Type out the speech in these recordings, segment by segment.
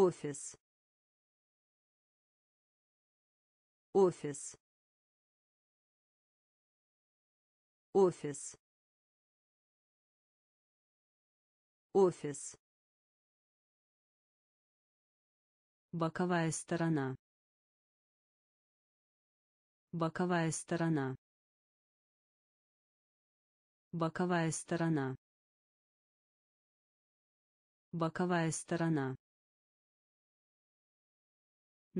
офис. Офис. Офис. Офис. Боковая сторона. Боковая сторона. Боковая сторона. Боковая сторона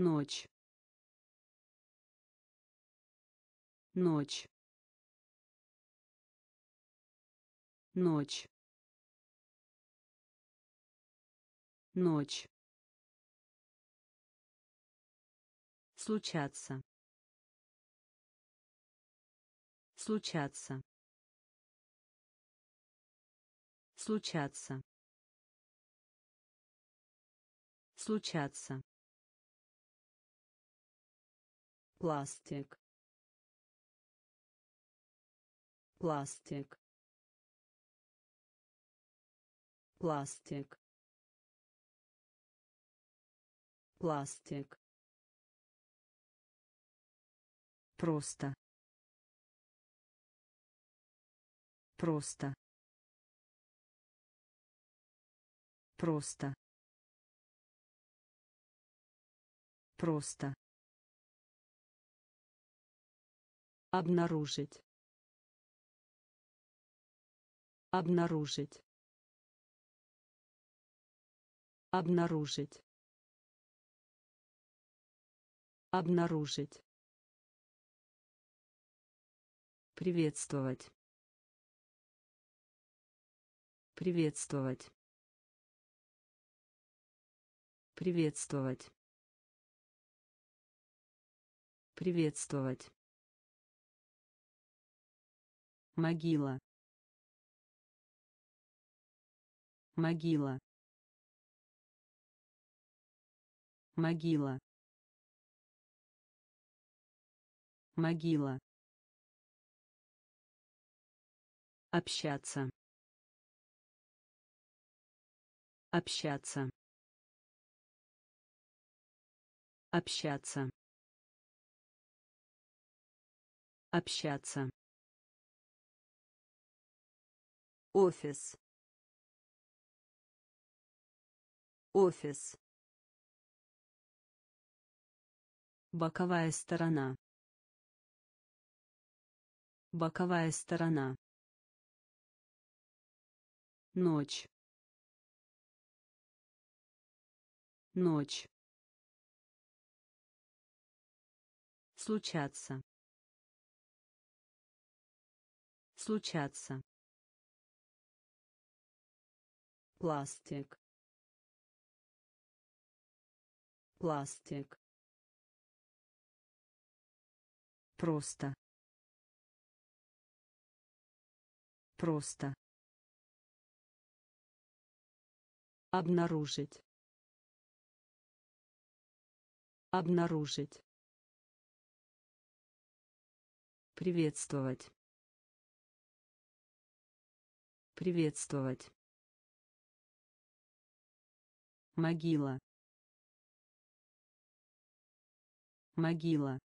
ночь. Ночь. Ночь. Ночь. Случаться. Случаться. Случаться. Случаться пластик. Пластик. Пластик. Пластик. Просто. Просто. Просто. Просто обнаружить. Обнаружить. Обнаружить. Обнаружить. Приветствовать. Приветствовать. Приветствовать. Приветствовать могила. Могила. Могила. Могила. Общаться. Общаться. Общаться. Общаться офис. Офис. Боковая сторона. Боковая сторона. Ночь. Ночь. Случаться. Случаться пластик пластик просто просто обнаружить обнаружить приветствовать приветствовать могила. Могила.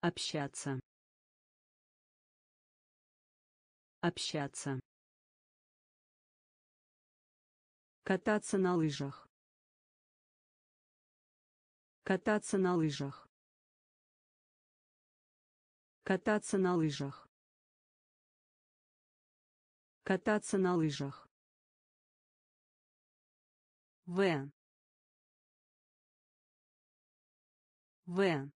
Общаться. Общаться. Кататься на лыжах. Кататься на лыжах. Кататься на лыжах. Кататься на лыжах В. В.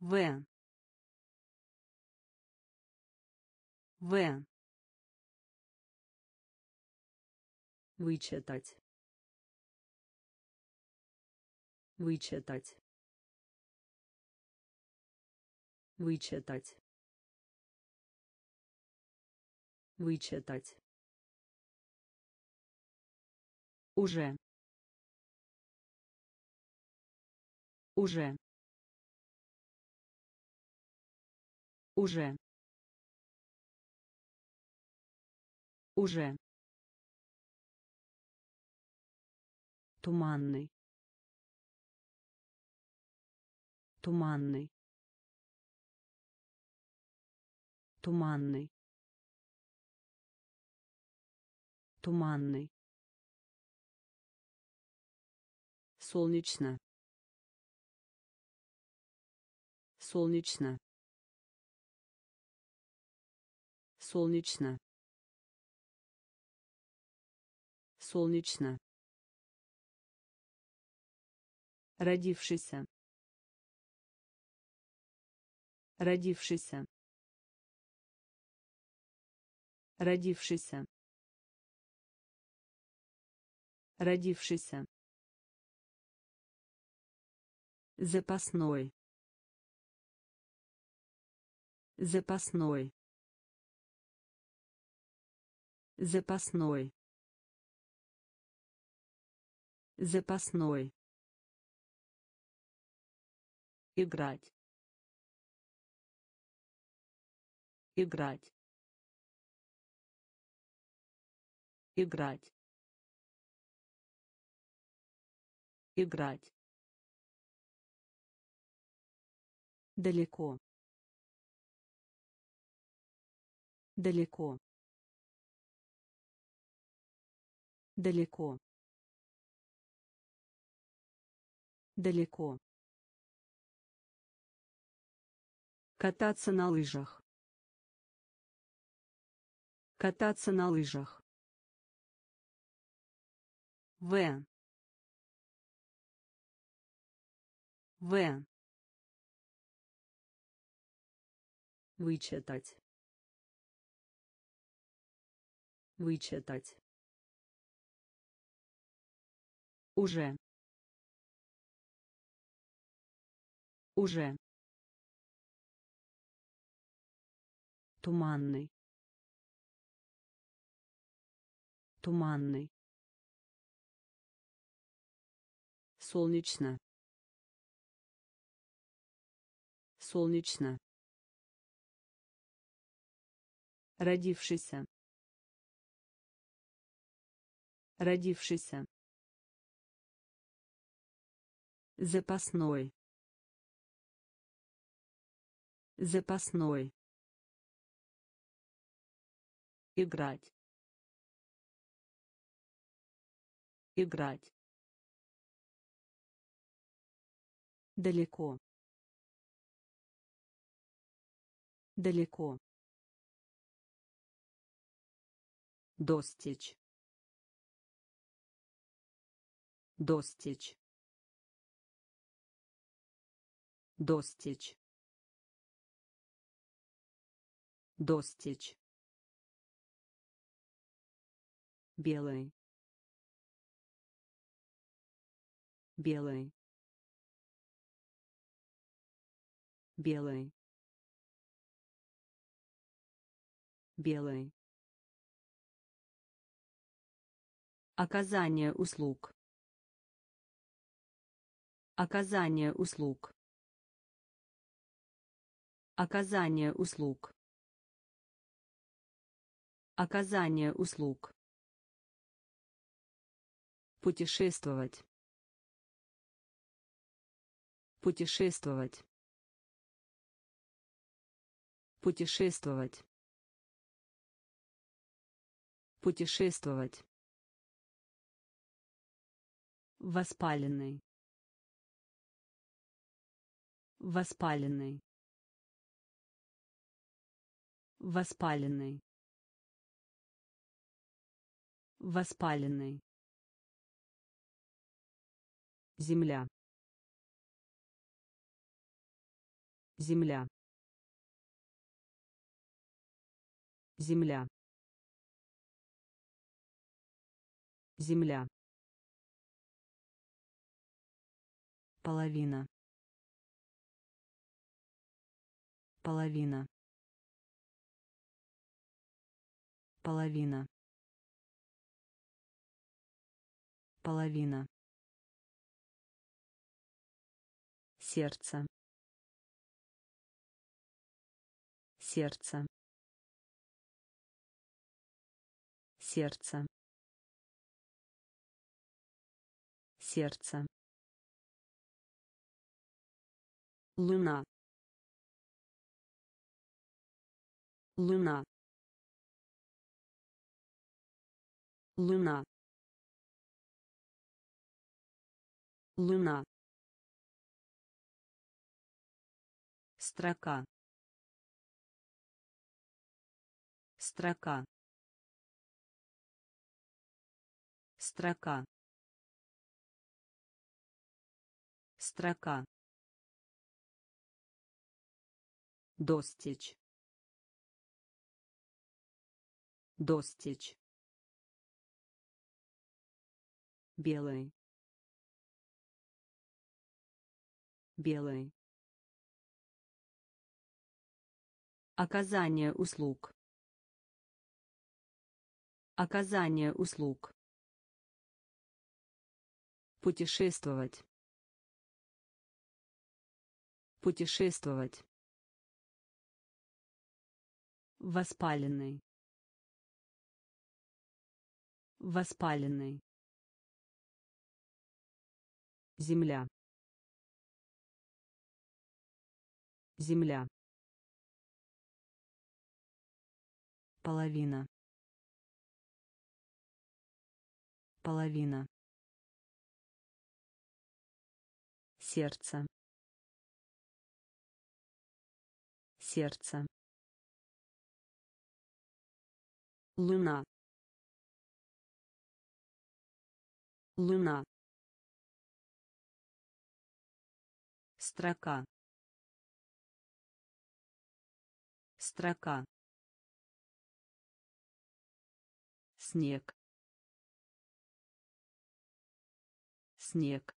В. В. Вычитать. Вычитать. Вычитать. Вычитать. Уже. Уже. Уже. Уже. Туманный. Туманный. Туманный. Туманный. Солнечно. Солнечно. Солнечно. Солнечно. Родившийся. Родившийся. Родившийся. Родившийся. Запасной. Запасной. Запасной. Запасной. Играть. Играть. Играть. Играть. Далеко. Далеко. Далеко. Далеко. Кататься на лыжах. Кататься на лыжах. В. В. Вычитать. Вычитать. Уже. Уже. Туманный. Туманный. Солнечно. Солнечно. Родившийся. Родившийся. Запасной. Запасной. Играть. Играть. Далеко. Далеко. Достичь. Достичь. Достичь. Достичь. белый белый белый белый оказание услуг. Оказание услуг. Оказание услуг. Оказание услуг. Путешествовать. Путешествовать. Путешествовать. Путешествовать воспаленный воспаленный воспаленный воспаленный Земля. Земля. Земля. Земля. Половина. Половина. Половина. Половина. сердце сердце сердце сердце луна. Луна. Луна. Луна. Строка. Строка. Строка. Строка достичь достичь белый белый Оказание услуг. Оказание услуг. Путешествовать. Путешествовать. Воспаленный. Воспаленный. Земля. Земля. Половина. Половина. Сердце. Сердце. Луна. Луна. Строка. Строка. снег снег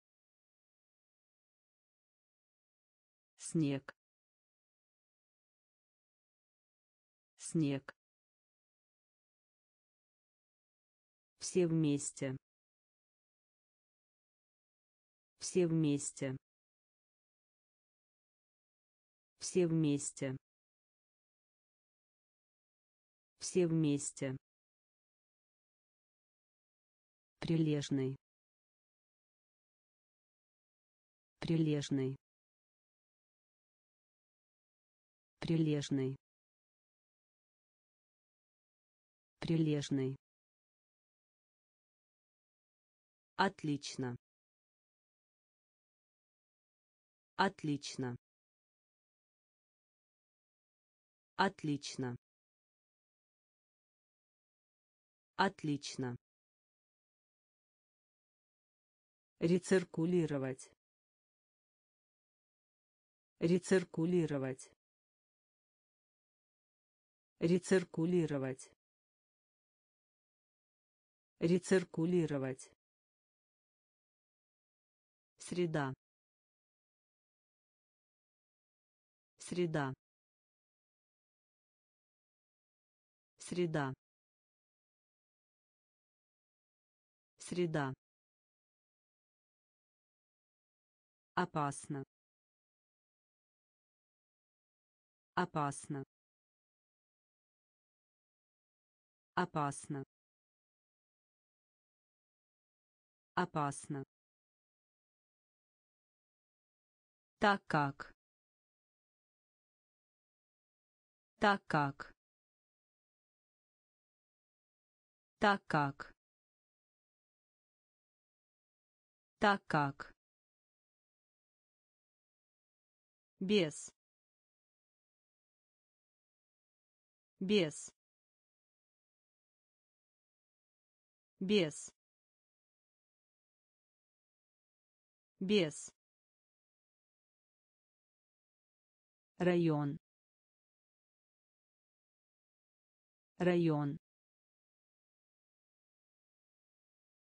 снег снег все вместе. Все вместе. Все вместе. Все вместе. Прилежный. Прилежный. Прилежный. Прилежный отлично. Отлично. Отлично. Отлично. Рециркулировать. Рециркулировать. Рециркулировать. Рециркулировать среда среда среда среда Опасно. Опасно. Опасно. Опасно. Так как. Так как. Так как. Так как. без без без без район. Район.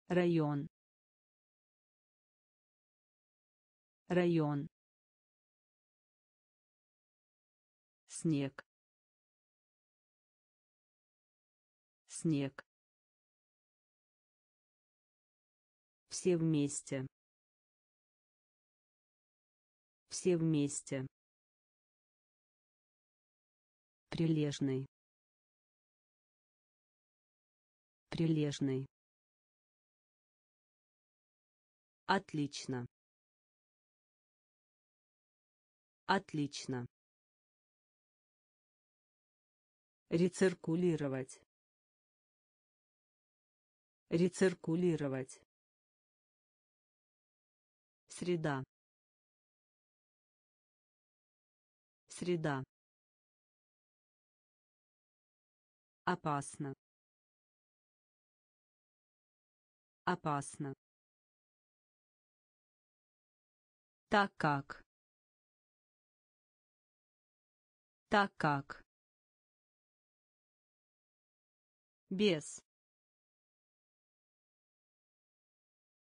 Район. Район. Снег. Снег. Все вместе. Все вместе прилежный Прилежный. Отлично. Отлично. Рециркулировать. Рециркулировать. Среда. Среда. Опасно. Опасно. Так как. Так как. без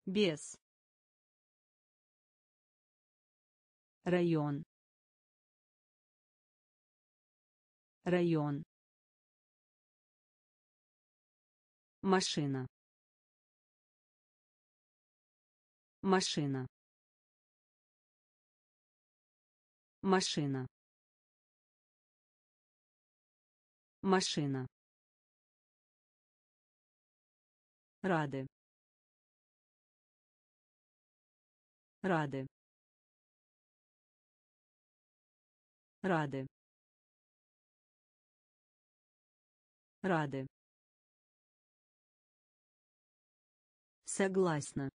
без район район машина. Машина. Машина. Машина. Рады. Рады. Рады. Рады согласна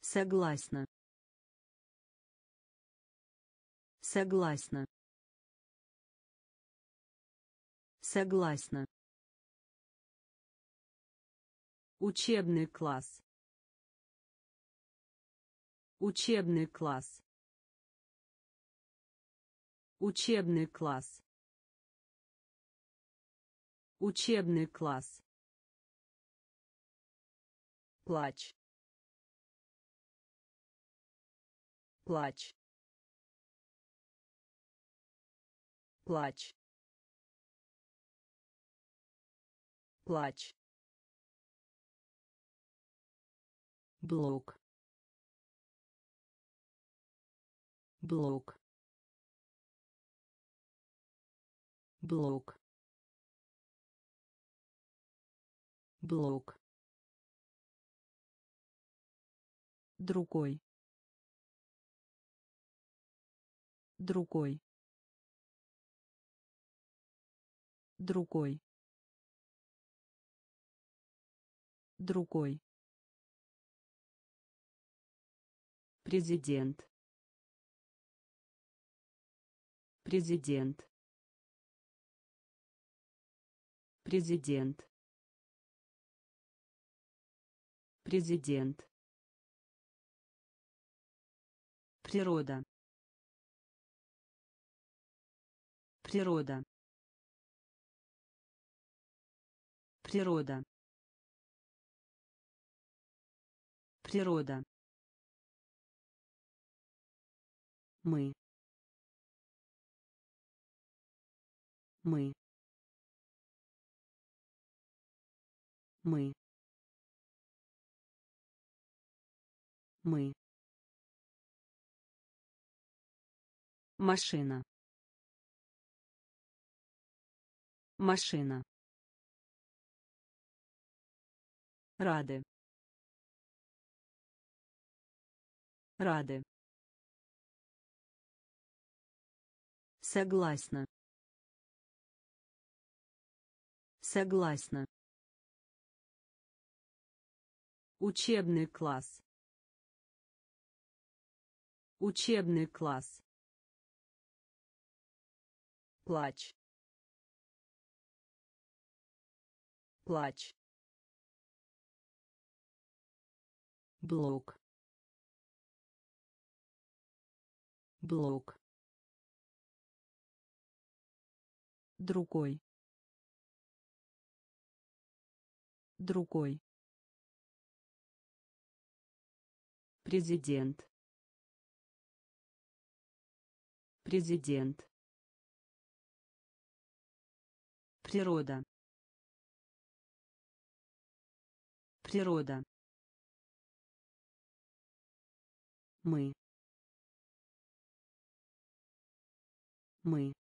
согласна согласна согласна Учебный класс. Учебный класс. Учебный класс. Учебный класс. Плач. Плач. Плач. Плач. блок блок блок блок другой другой другой другой Президент. Президент. Президент. Президент. Природа. Природа. Природа. Природа. мы мы мы мы машина машина рады рады Согласна. Согласна. Учебный класс. Учебный класс. Плач. Плач. Блок. Блок. другой другой президент президент природа. Природа. Мы. Мы.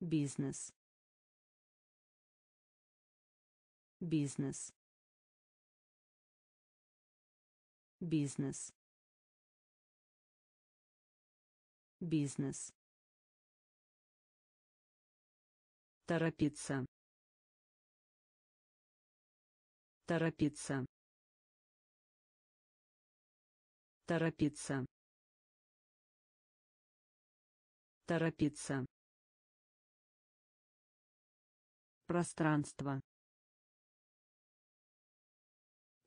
Бизнес. Бизнес. Бизнес. Бизнес торопиться. Торопиться. Торопиться. Торопиться. Пространство.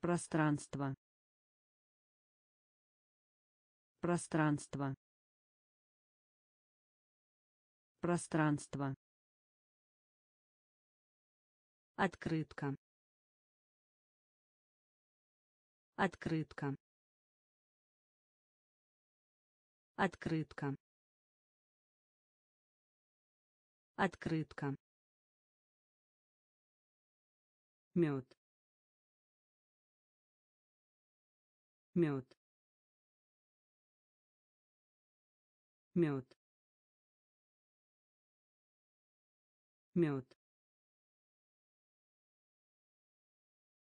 Пространство. Пространство. Пространство открытка. Открытка. Открытка. Открытка. Мед. Мед. Мед. Мед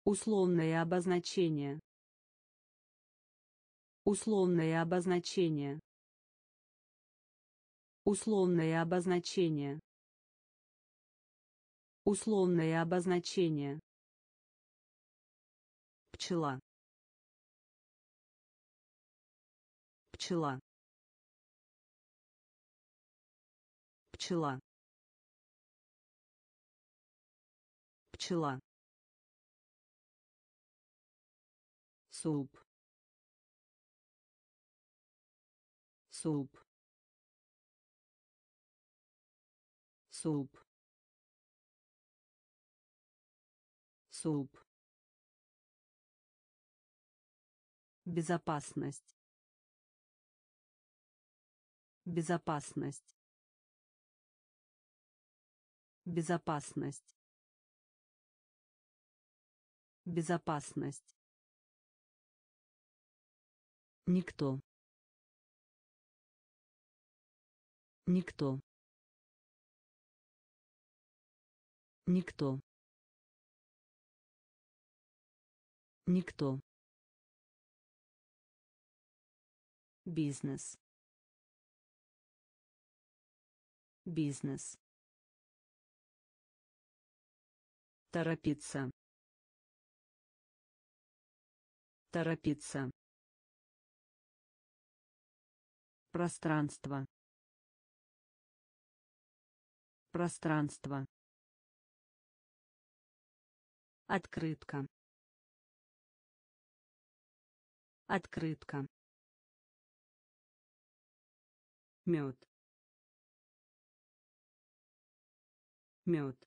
условное обозначение. Условное обозначение. Условное обозначение. Условное обозначение. Пчела. Пчела. Пчела. Пчела суп суп суп суп Безопасность. Безопасность. Безопасность. Безопасность. Никто. Никто. Никто. Никто. бизнес бизнес торопиться торопиться пространство. Пространство. Открытка. Открытка. Мед. Мед.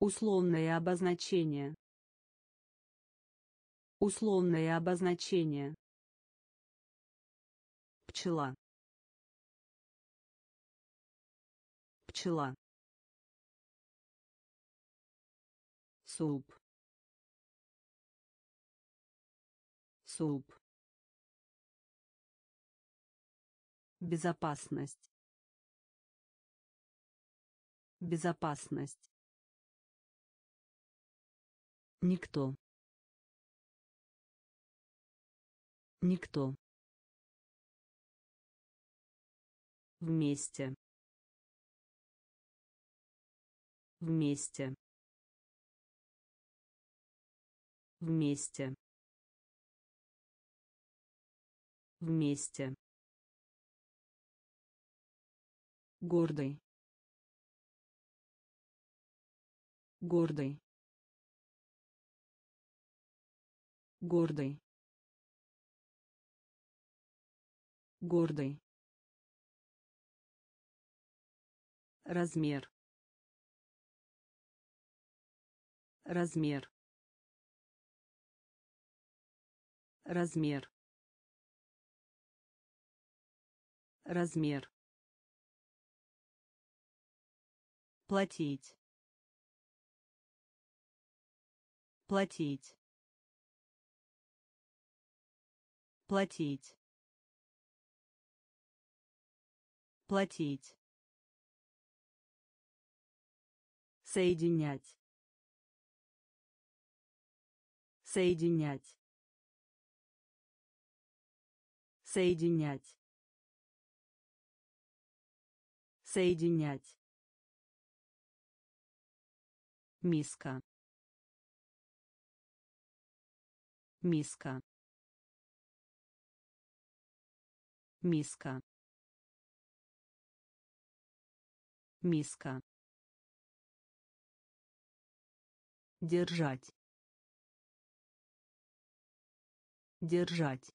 Условное обозначение. Условное обозначение пчела пчела суп суп Безопасность. Безопасность. Никто. Никто. Вместе. Вместе. Вместе. Вместе. гордый гордый гордый гордый размер. Размер. Размер. Размер. Платить. Платить. Платить. Платить соединять. Соединять. Соединять. Соединять. Миска. Миска. Миска. Миска держать. Держать.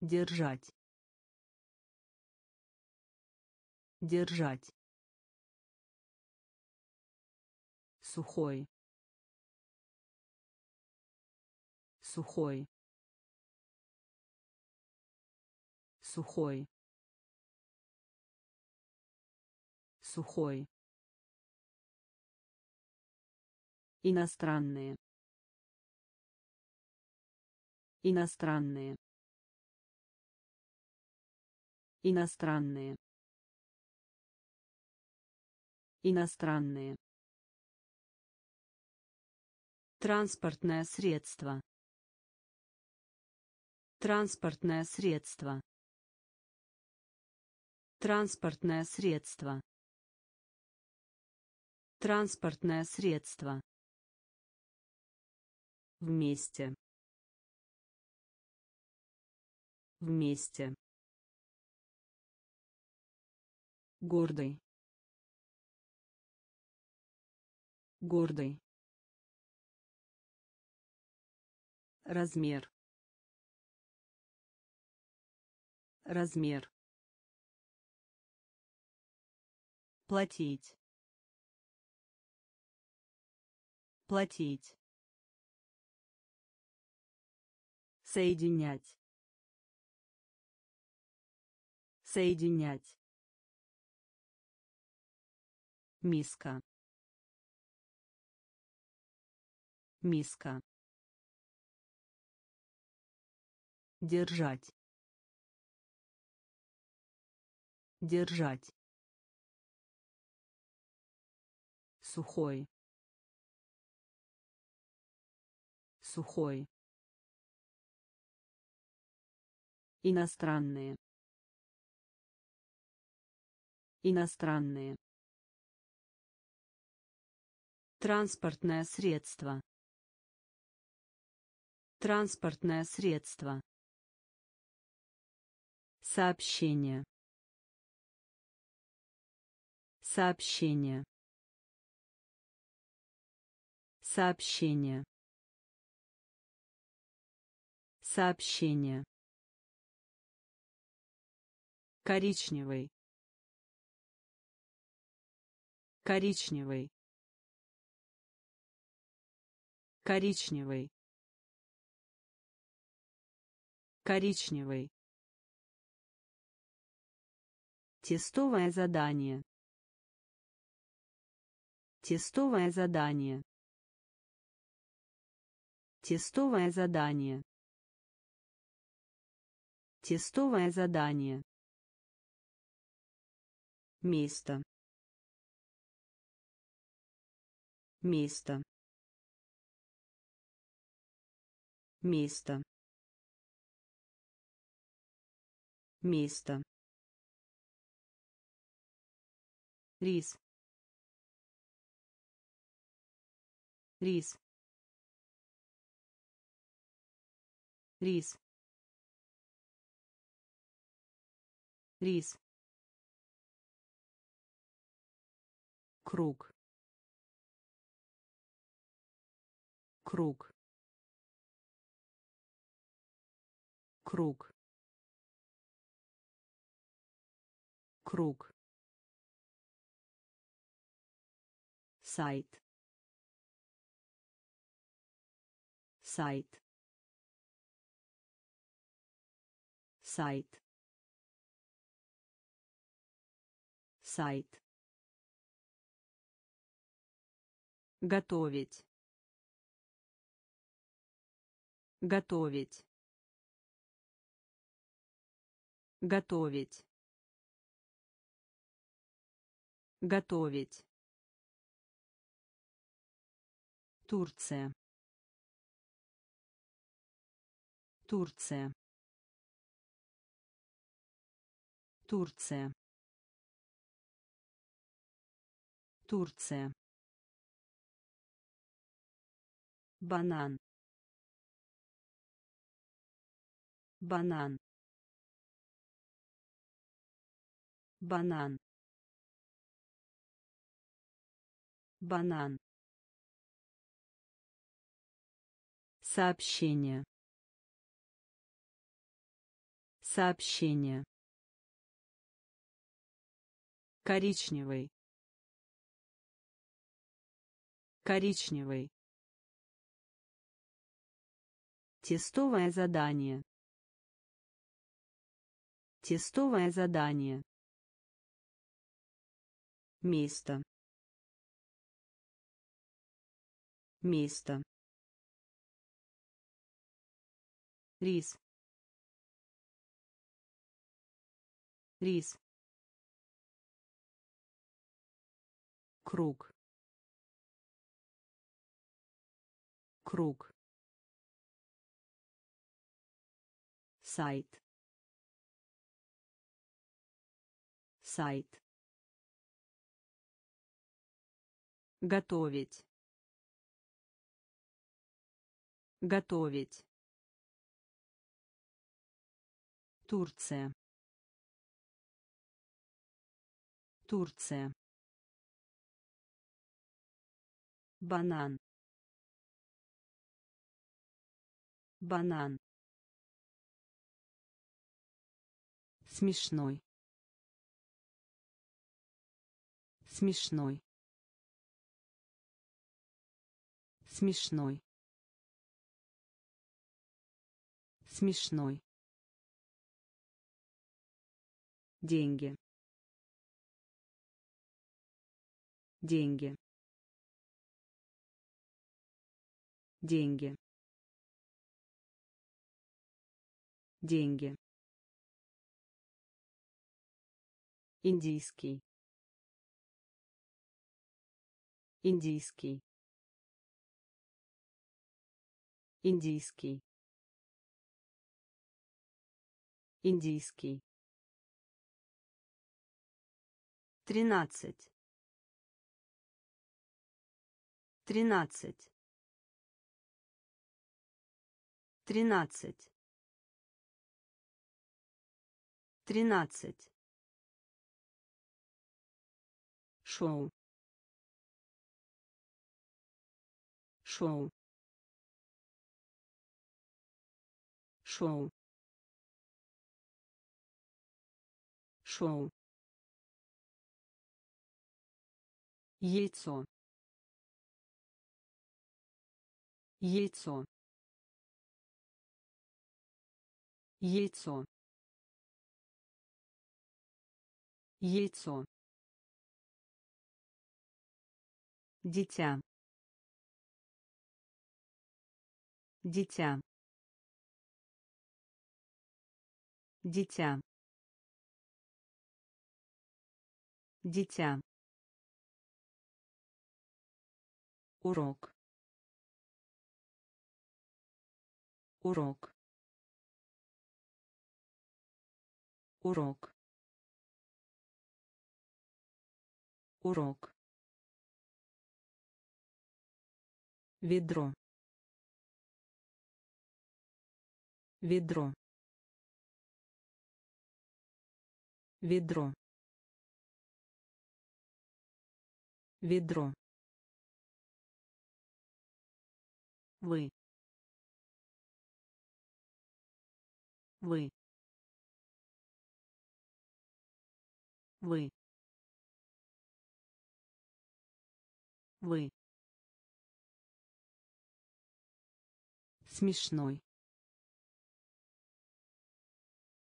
Держать. Держать. Сухой. Сухой. Сухой. Сухой иностранные иностранные иностранные иностранные Транспортное средство. Транспортное средство. Транспортное средство. Транспортное средство. Вместе. Вместе. Гордый. Гордый. размер размер платить платить соединять. Соединять. Миска. Миска. Держать. Держать. Сухой. Сухой иностранные иностранные транспортное средство транспортное средство Сообщение. Сообщение. Сообщение. Сообщение. Коричневый. Коричневый. Коричневый. Коричневый. Тестовое задание. Тестовое задание. Тестовое задание. Тестовое задание. Место. Место. Место. Место. рис рис рис рис круг. Круг. Круг. Круг. Сайт. Сайт. Сайт. Сайт готовить. Готовить. Готовить. Готовить. Турция. Турция. Турция. Турция банан. Банан. Банан. Банан. Сообщение. Сообщение. Коричневый. Коричневый Тестовое задание. Тестовое задание. Место. Место. Рис. Рис. Круг. Круг. Сайт. Сайт. Готовить. Готовить. Турция. Турция. Банан. Банан смешной. Смешной. Смешной. Смешной. Деньги. Деньги. Деньги. Деньги Индийский. Индийский. Индийский. Индийский. Тринадцать. Тринадцать. Тринадцать. Тринадцать. Шоу. Шоу. Шоу. Шоу. Яйцо. Яйцо. Яйцо. Яйцо дитя. Дитя. Дитя. Дитя. Урок. Урок. Урок. Урок ведро. Ведро. Ведро. Ведро. Вы. Вы. Вы. Вы смешной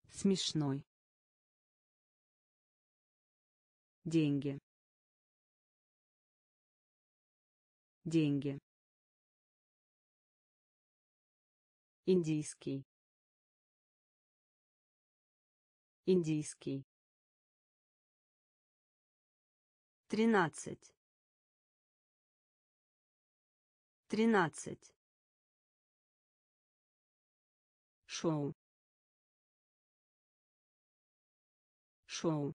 смешной деньги деньги индийский Индийский. Тринадцать. Тринадцать. Шоу. Шоу.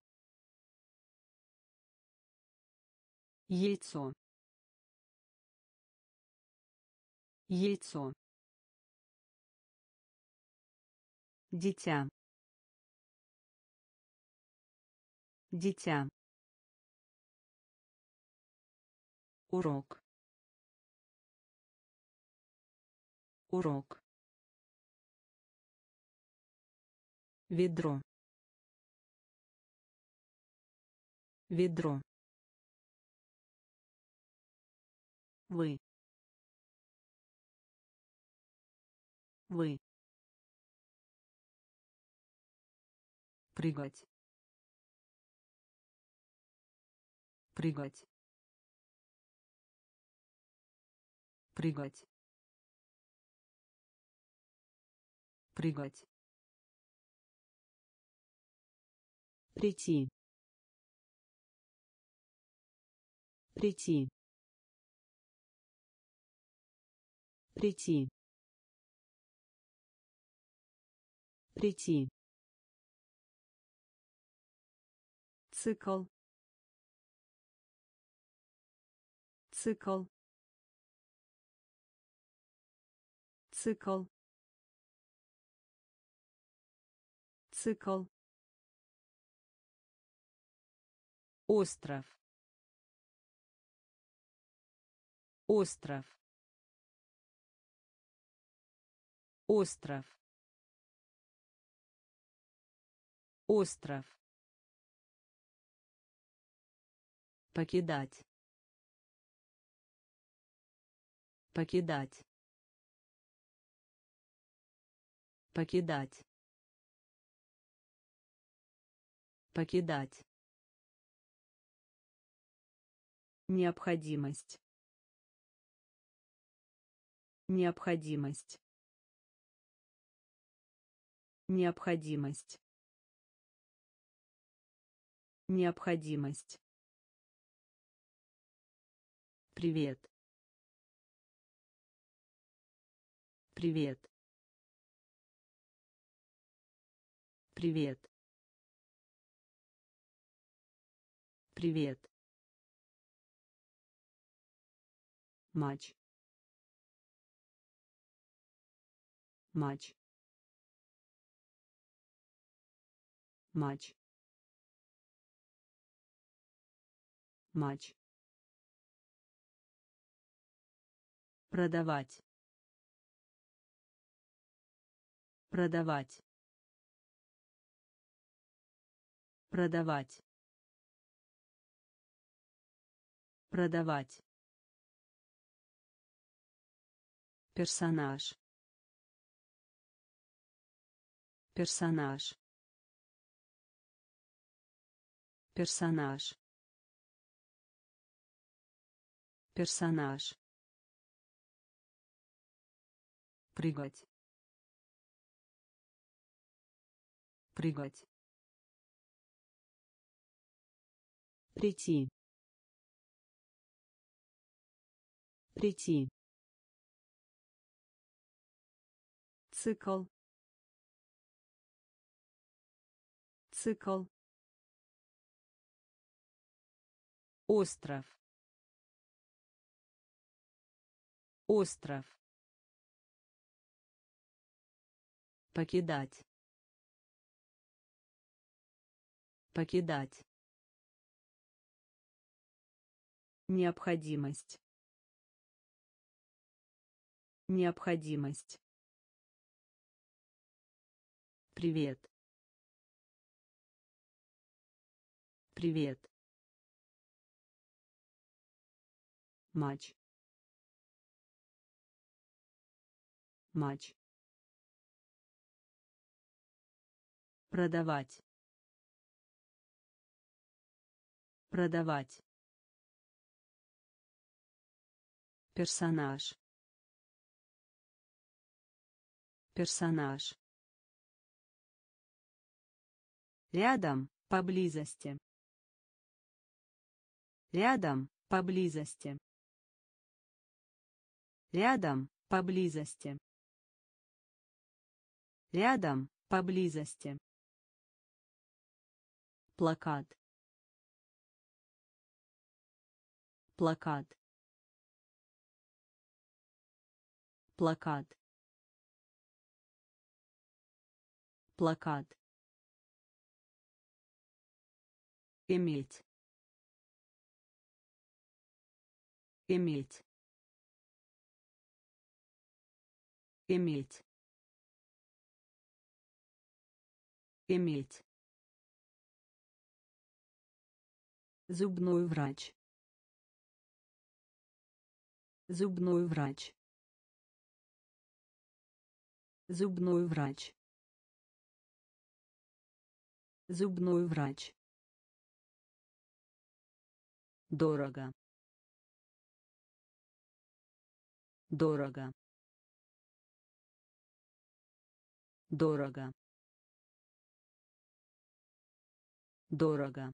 Яйцо. Яйцо. Дитя. Дитя. Урок. Урок. Ведро. Ведро. Вы. Вы. Прыгать. Прыгать. Прыгать. Прыгать. Прийти. Прийти. Прийти. Прийти. Цикл. Цикл. Цикл. Цикл. Остров. Остров. Остров. Остров. Покидать. Покидать. Покидать. Покидать. Необходимость. Необходимость. Необходимость. Необходимость. Привет. Привет. Привет. Привет. Матч. Матч. Матч. Матч. Продавать. Продавать. Продавать. Продавать. Персонаж. Персонаж. Персонаж. Персонаж. Прыгать. Прыгать. Прийти. Прийти. Цикл. Цикл. Остров. Остров. Покидать. Покидать. Необходимость. Необходимость. Привет. Привет. Матч. Матч. Продавать. Продавать. Персонаж. Персонаж. Рядом, поблизости. Рядом, поблизости. Рядом, поблизости. Рядом, поблизости. Плакат. Плакат. Плакат. Плакат. Иметь. Иметь. Иметь. Иметь. Зубной врач. Зубной врач. Зубной врач. Зубной врач. Дорого. Дорого. Дорого. Дорого.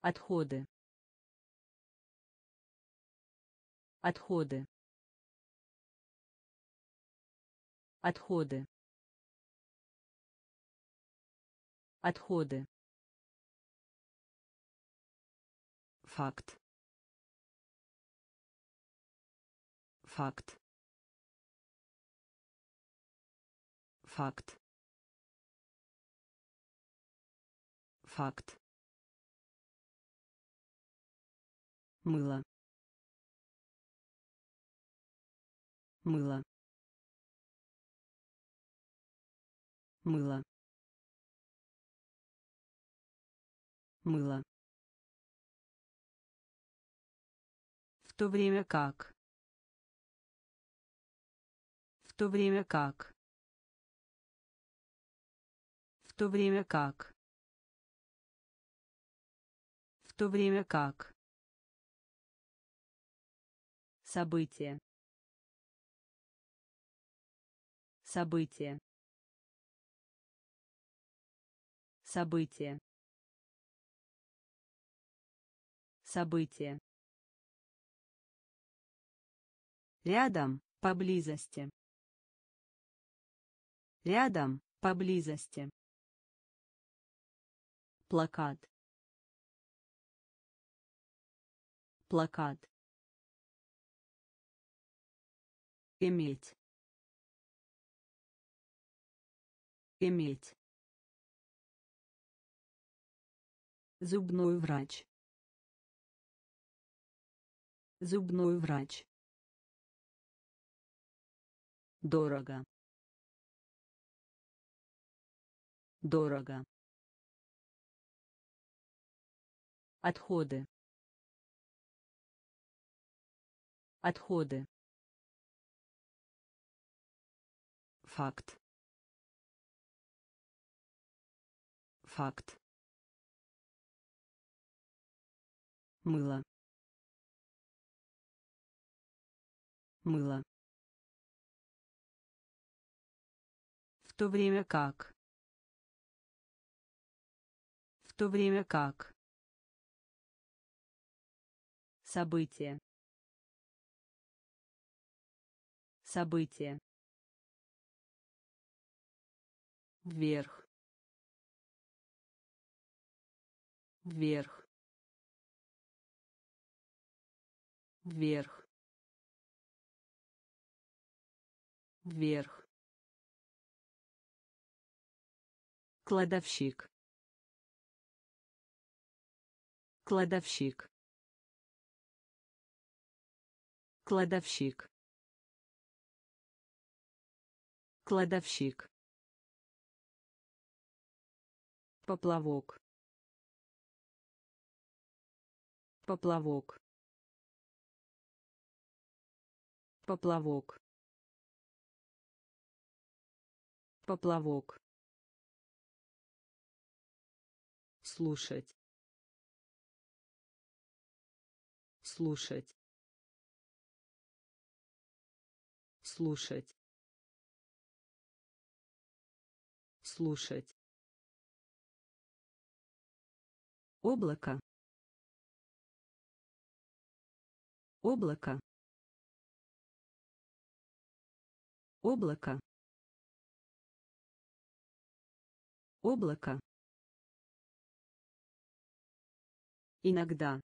Отходы. Отходы. Отходы. Отходы. Факт. Факт. Факт. Факт. мыло мыло мыло мыло то время как в то время как в то время как в то время как Событие. Событие. Событие. Событие. Рядом, поблизости. Рядом, поблизости. Плакат. Плакат. Иметь. Иметь. Зубной врач. Зубной врач. Дорого. Дорого. Отходы. Отходы. Факт. Факт. Мыло. Мыло. То время как. В то время как. Событие. Событие. вверх вверх вверх вверх кладовщик кладовщик кладовщик кладовщик Поплавок. Поплавок. Поплавок. Поплавок. Слушать. Слушать. Слушать. слушать облако облако облако облако иногда.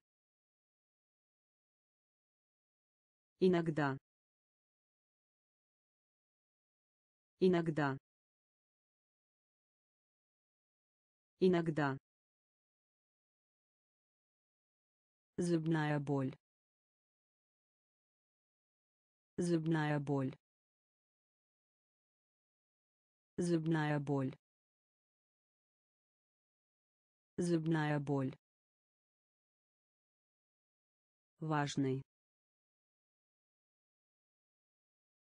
Иногда. Иногда. Иногда. Зубная боль. Зубная боль. Зубная боль. Зубная боль важный.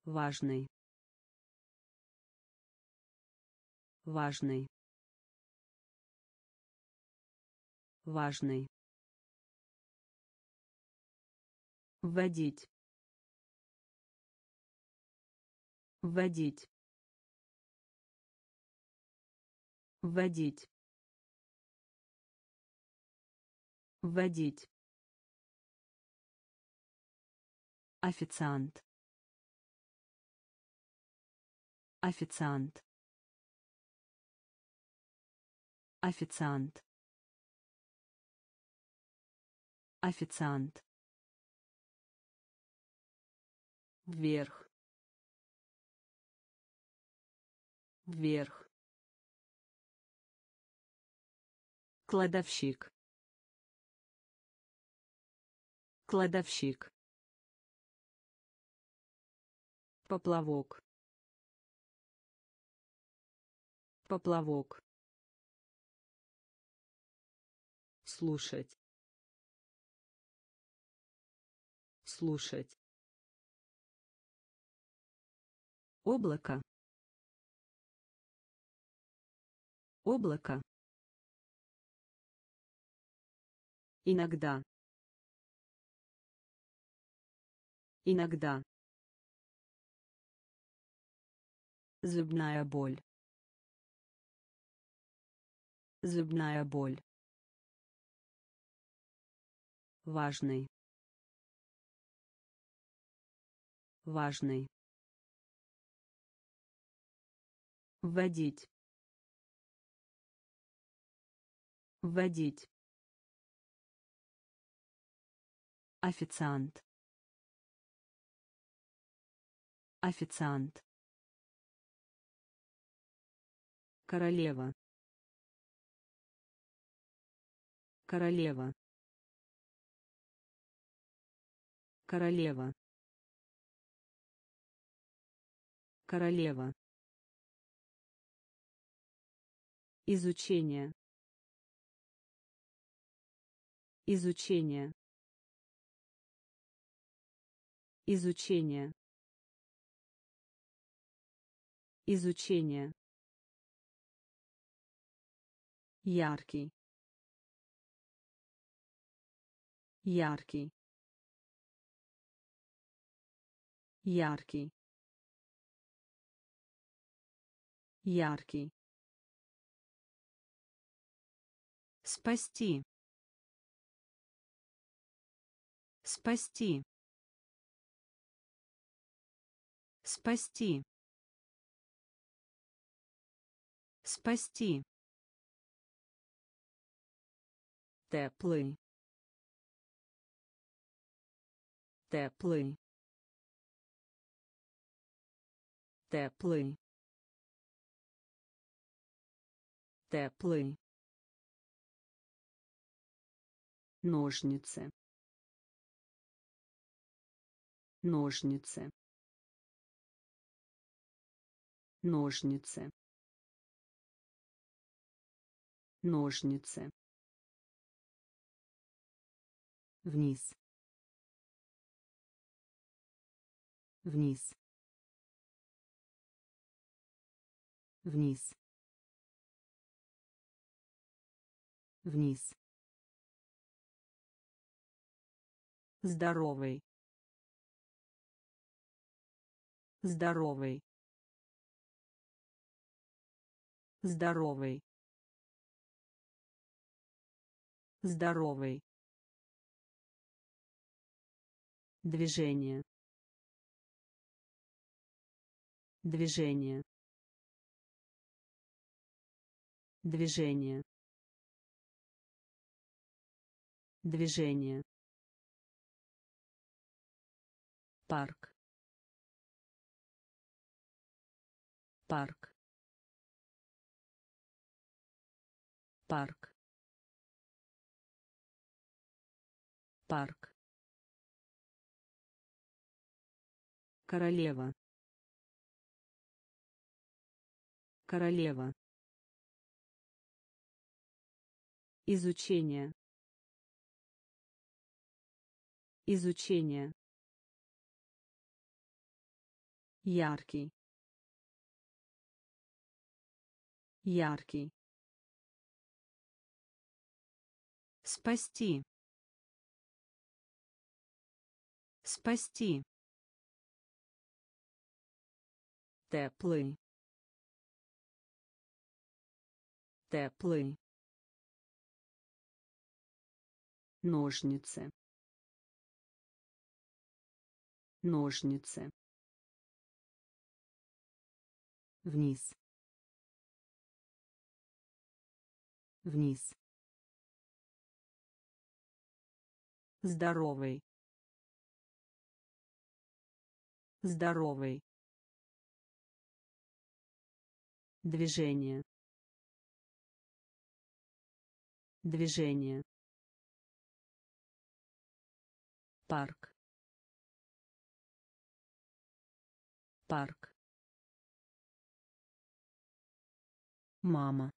Важный. Важный. Важный. Вводить. Вводить. Вводить. Вводить официант. Официант. Официант. Официант. Вверх. Вверх. Кладовщик. Кладовщик поплавок. Поплавок. Слушать. Слушать. Облако. Облако. Иногда. Иногда зубная боль. Зубная боль. Важный. Важный. Вводить. Вводить. Официант. Официант королева. Королева. Королева. Королева. Изучение. Изучение. Изучение. Изучение яркий. Яркий. Яркий. Яркий. Спасти. Спасти. Спасти. Спасти теплый теплый теплый теплый ножницы. Ножницы. Ножницы. Ножницы вниз. Вниз. Вниз. Вниз. Здоровый. Здоровый. Здоровый. Здоровый. Движение. Движение. Движение. Движение. парк парк парк парк королева. Королева. Изучение. Изучение. Яркий. Яркий. Спасти. Спасти теплый теплый ножницы. Ножницы. Вниз. Вниз. Здоровый. Здоровый движение движение парк парк мама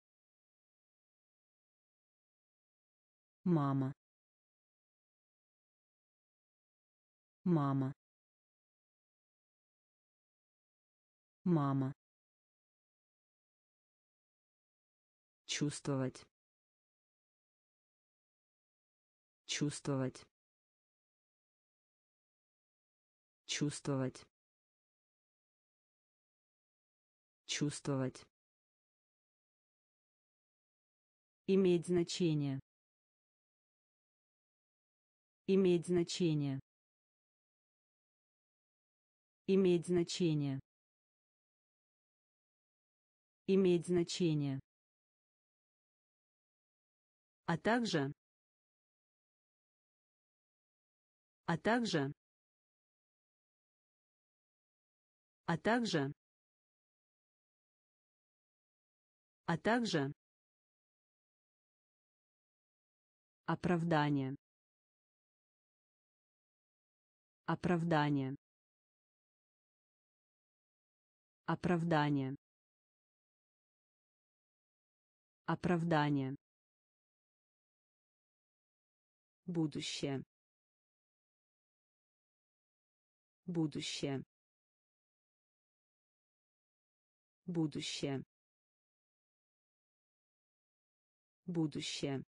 мама мама мама чувствовать. Чувствовать. Чувствовать. Чувствовать. Иметь значение. Иметь значение. Иметь значение. Иметь значение а также а также а также а также оправдание оправдание оправдание оправдание будущее. Будущее. Будущее. Будущее.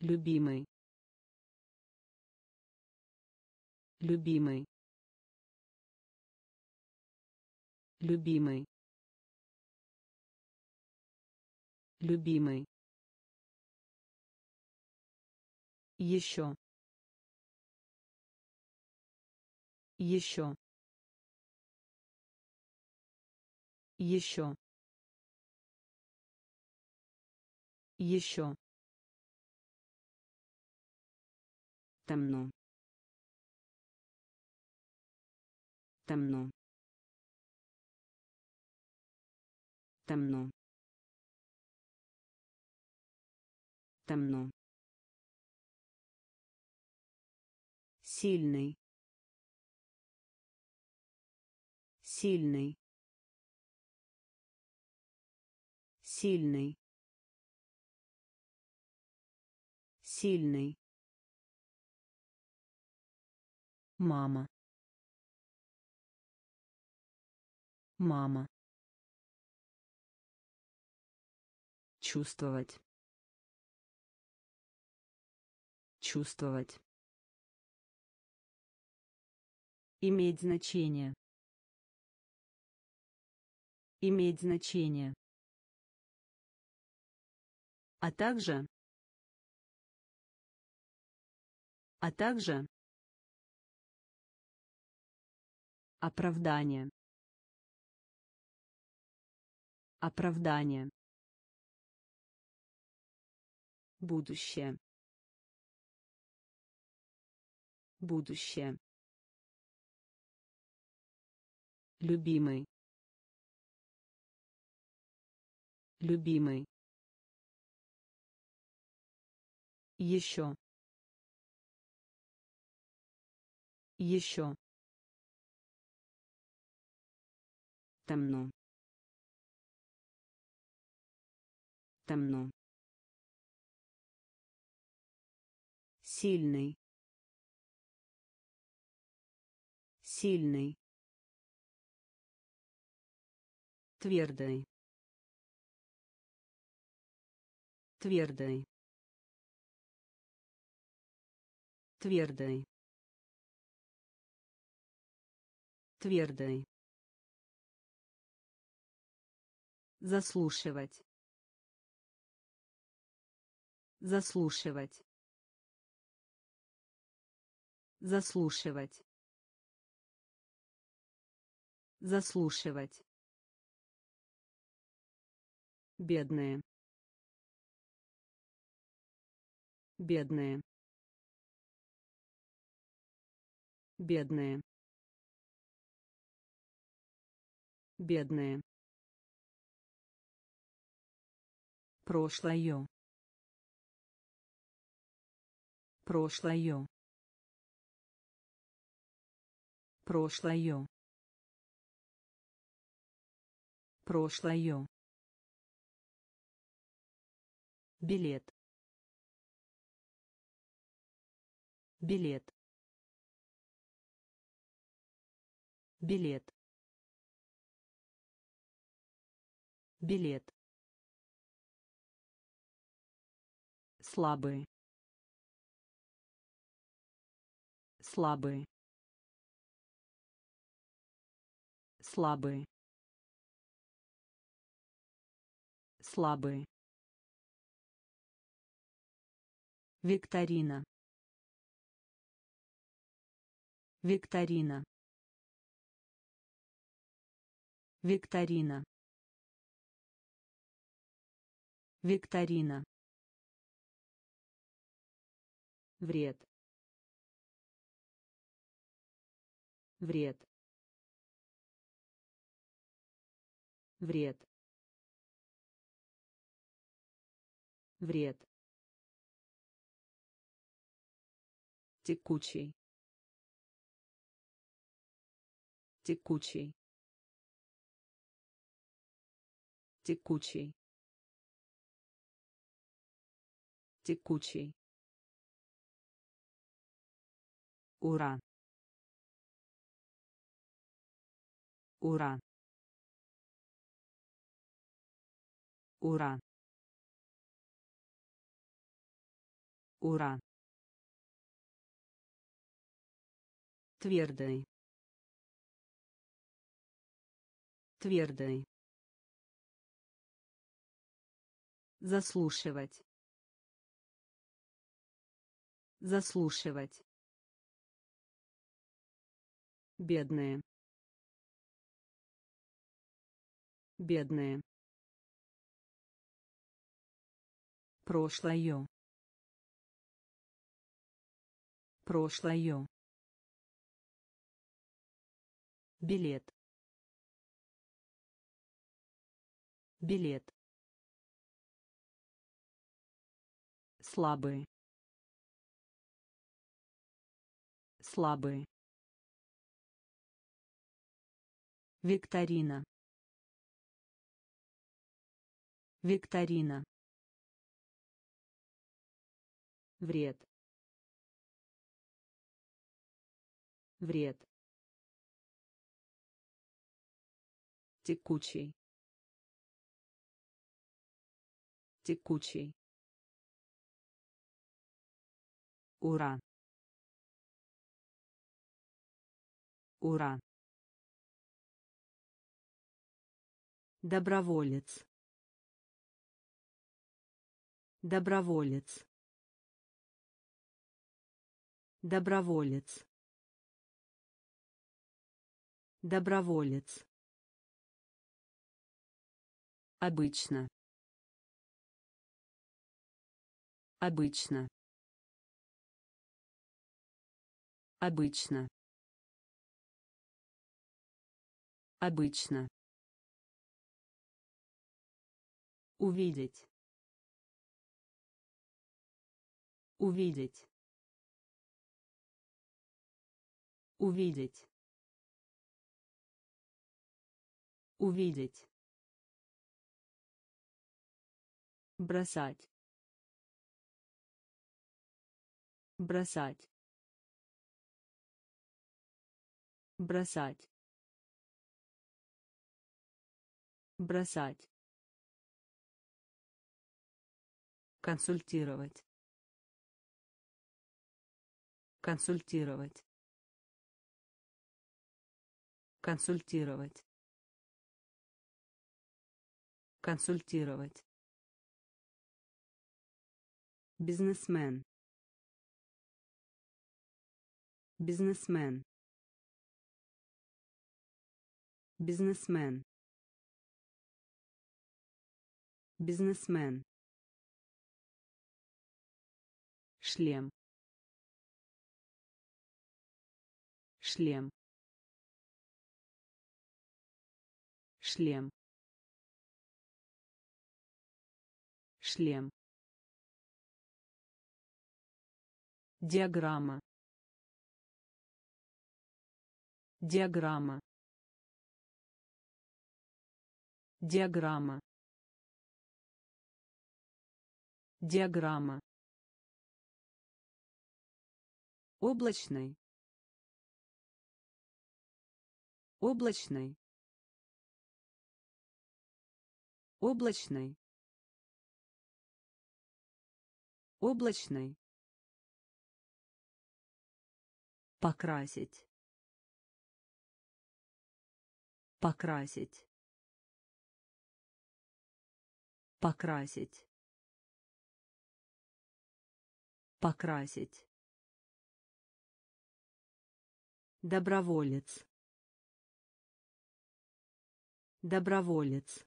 Любимый. Любимый. Любимый. Любимый еще еще еще еще темно. Темно. Темно. Темно сильный. Сильный. Сильный. Сильный. Мама. Мама. Чувствовать. Чувствовать иметь значение Иметь значение. А также. А также. Оправдание. Оправдание. Будущее. Будущее. Любимый. Любимый. Еще. Еще. Темно. Темно. Сильный. Сильный. Твердый. Твердый. Твердый. Твердый. Заслушивать. Заслушивать. Заслушивать. Заслушивать. Бедные. Бедные. Бедные. Бедные. Прошлое. Прошлое. Прошлое. Прошлое. Билет. Билет. Билет. Билет. слабый слабый слабый слабый Викторина. Викторина. Викторина. Викторина. Вред. Вред. Вред. Вред. Текучий. Текучий. Текучий. Текучий. Уран. Уран. Уран. Уран Твердый. Твердый. Заслушивать. Заслушивать. Бедные. Бедные. Прошлое. Прошлое. Билет. Билет. Слабый. Слабый. Викторина. Викторина. Вред. Вред. Текучий текучий уран уран Доброволец. Доброволец. Доброволец. Доброволец. Обычно. Обычно. Обычно. Обычно. Увидеть. Увидеть. Увидеть. Увидеть. Бросать. Бросать. Бросать. Бросать. Консультировать. Консультировать. Консультировать. Консультировать. Бизнесмен. Бизнесмен. Бизнесмен. Бизнесмен. шлем шлем шлем шлем диаграмма. Диаграмма. Диаграмма. Диаграмма. Облачный. Облачный. Облачный. Облачный покрасить покрасить покрасить покрасить Доброволец. Доброволец.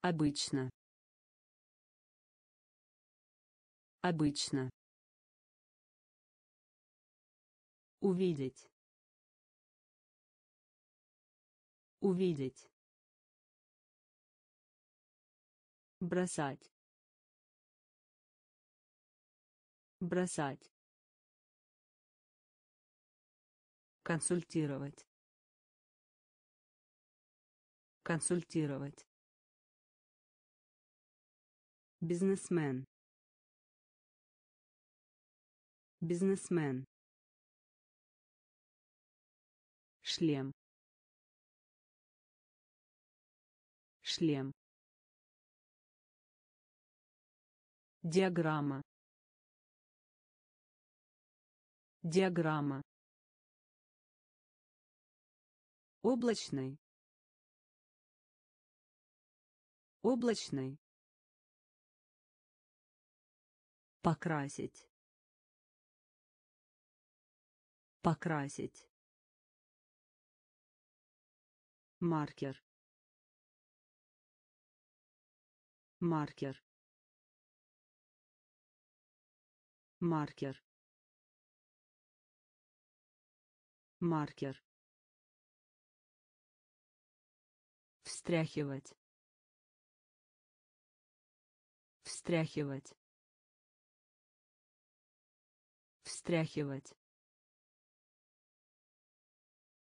Обычно. Обычно. Увидеть. Увидеть. Бросать. Бросать. Консультировать. Консультировать. Бизнесмен. Бизнесмен. Шлем. Шлем. Диаграмма. Диаграмма. облачный облачный покрасить покрасить маркер. Маркер. Маркер. Маркер. Встряхивать. Встряхивать. Встряхивать.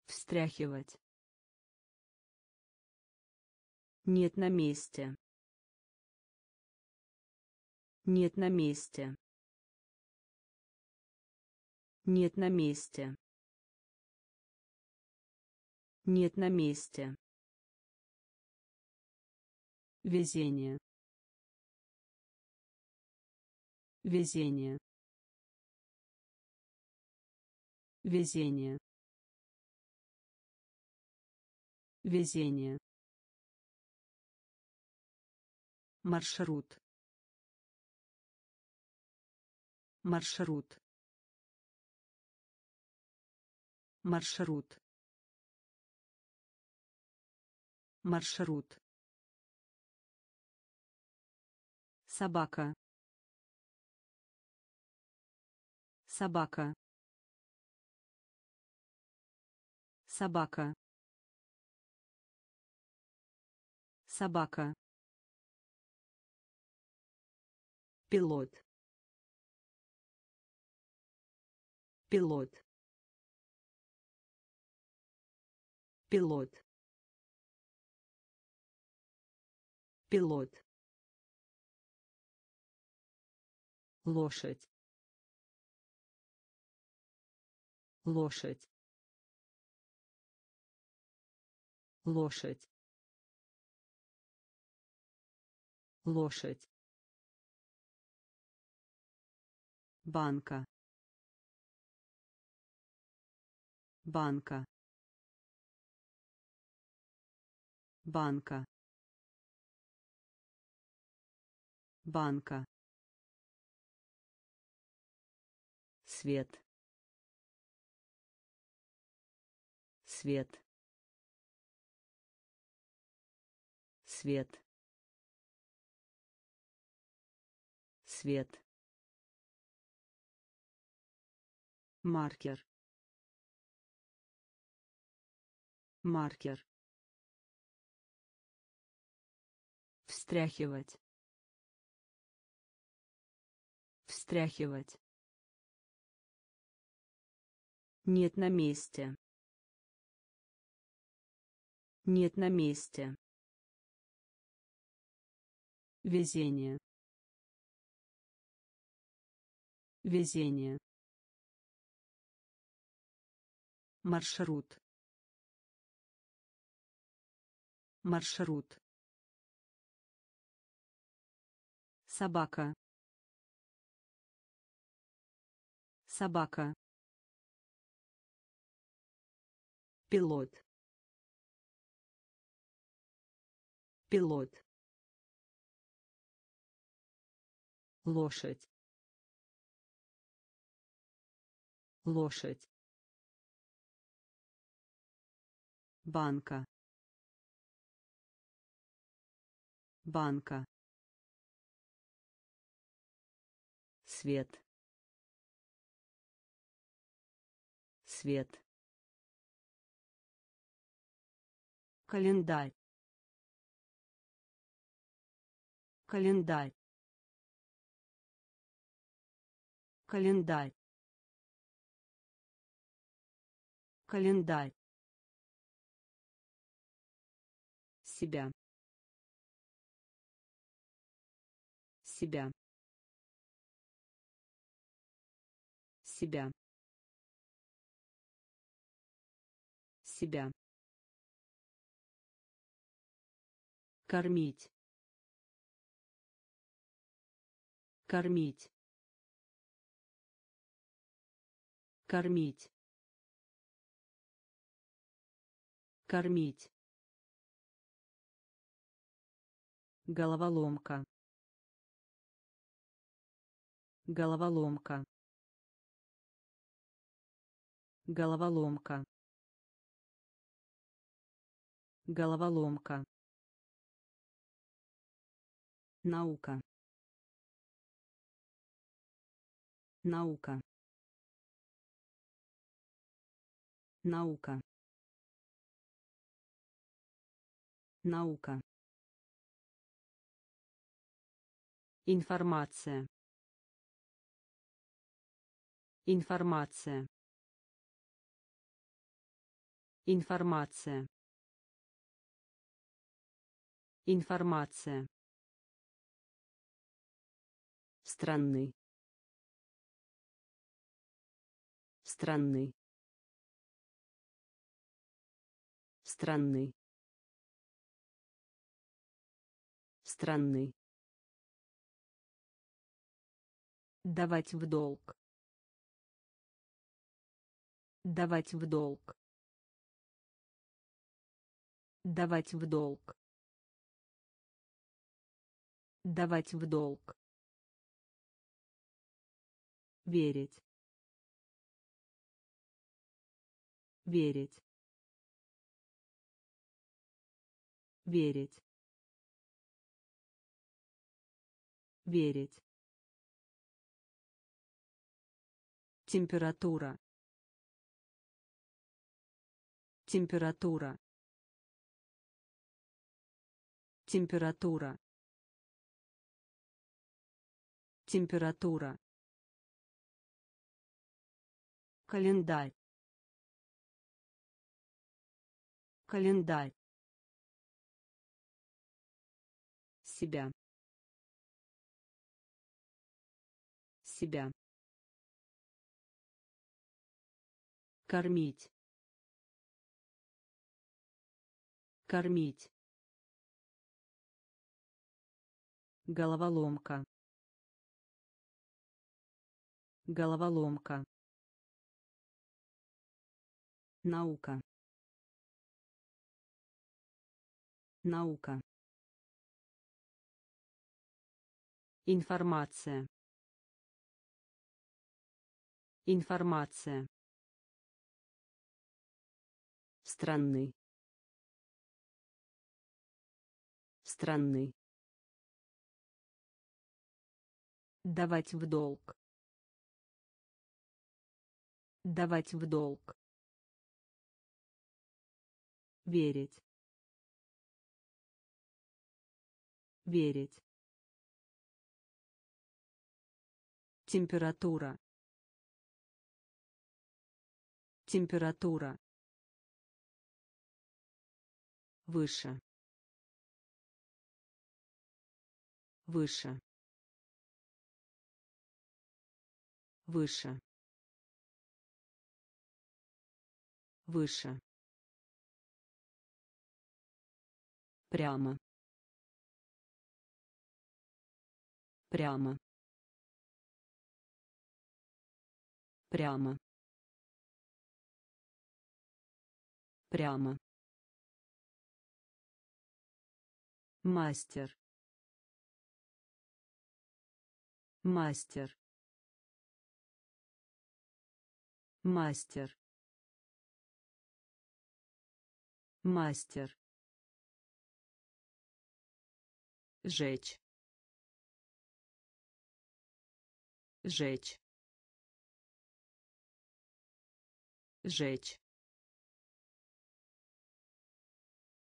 Встряхивать нет на месте нет на месте нет на месте нет на месте Везение. Везение. Везение. Везение. Маршрут. Маршрут. Маршрут. Маршрут. Собака. Собака. Собака. Собака. Пилот. Пилот. Пилот. Пилот. лошадь лошадь лошадь лошадь банка. Банка. Банка. Банка. Свет. Свет. Свет. Свет маркер. Маркер. Встряхивать. Встряхивать. Нет на месте. Нет на месте. Везение. Везение маршрут маршрут собака собака пилот пилот лошадь лошадь банка. Банка. Свет. Свет. Календарь. Календарь. Календарь. Календарь себя. Себя. Себя. Себя. Кормить. Кормить. Кормить. Кормить головоломка. Головоломка. Головоломка. Головоломка. Наука. Наука. Наука. Наука информация. Информация. Информация. Информация. Странный странный странный странный давать в долг давать в долг Давать в долг. Давать в долг. Верить. Верить. Верить. Верить. Температура. Температура. Температура. Температура. Календарь. Календарь. Себя. Себя. Кормить. Кормить. Головоломка. Головоломка. Наука. Наука. Информация. Информация. Странный. Странный. Давать в долг. Давать в долг. Верить. Верить. Температура. Температура. Выше. Выше. Выше. Выше. Прямо. Прямо. Прямо. Прямо. Мастер. Мастер. Мастер. Мастер. Жечь. Жечь. Жечь.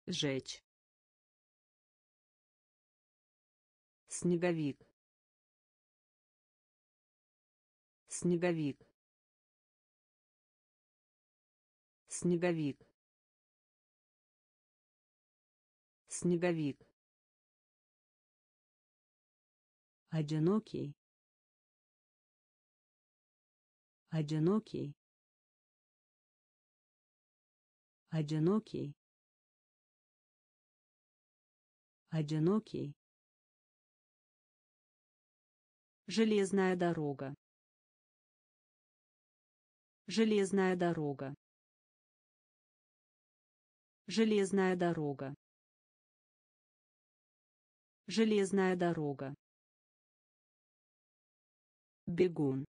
Жечь. Снеговик. Снеговик. Снеговик. Снеговик. Одинокий. Одинокий. Одинокий. Одинокий. Железная дорога. Железная дорога. Железная дорога. Железная дорога. Бегун.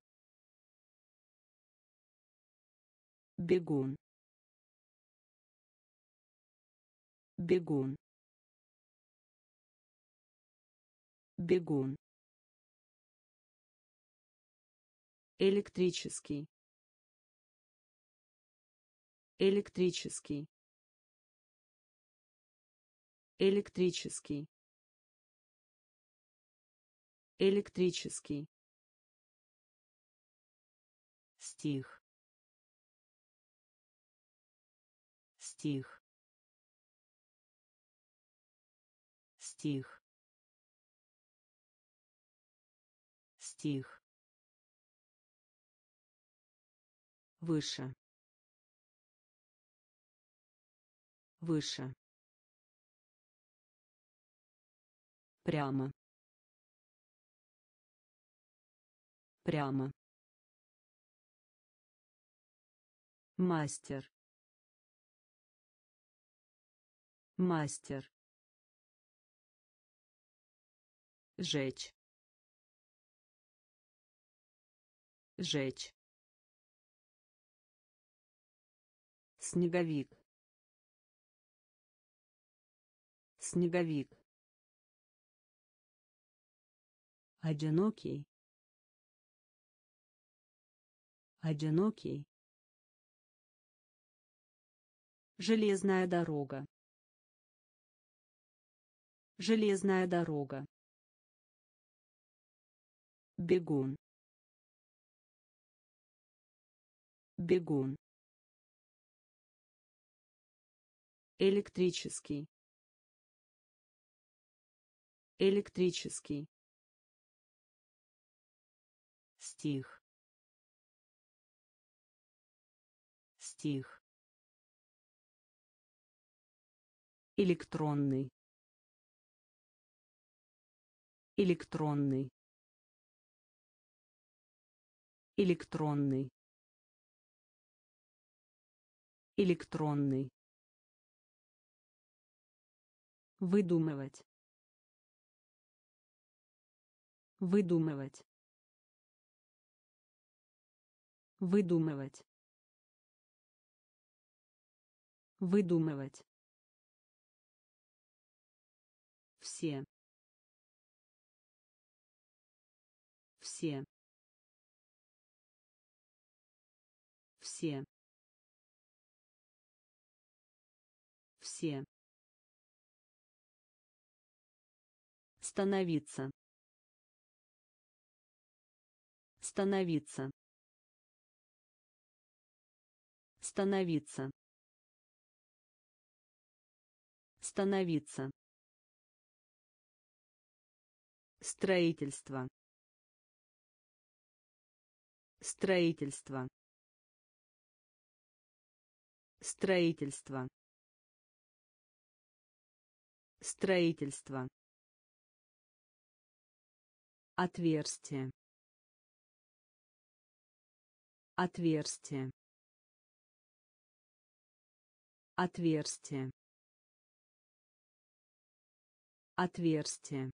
Бегун. Бегун. Бегун. Электрический. Электрический. Электрический. Электрический. Стих. Стих. Стих. Стих. Выше. Выше. Прямо. Прямо. Мастер. мастер жечь жечь снеговик. Снеговик. Одинокий. Одинокий. Железная дорога. Железная дорога. Бегун. Бегун электрический. Электрический. Стих. Стих. Электронный. Электронный. Электронный. Электронный выдумывать. Выдумывать. Выдумывать. Выдумывать. Все. Все. Все. Все становиться. Становиться. Становиться. Становиться. Строительство. Строительство. Строительство. Строительство отверстие. Отверстие. Отверстие. Отверстие.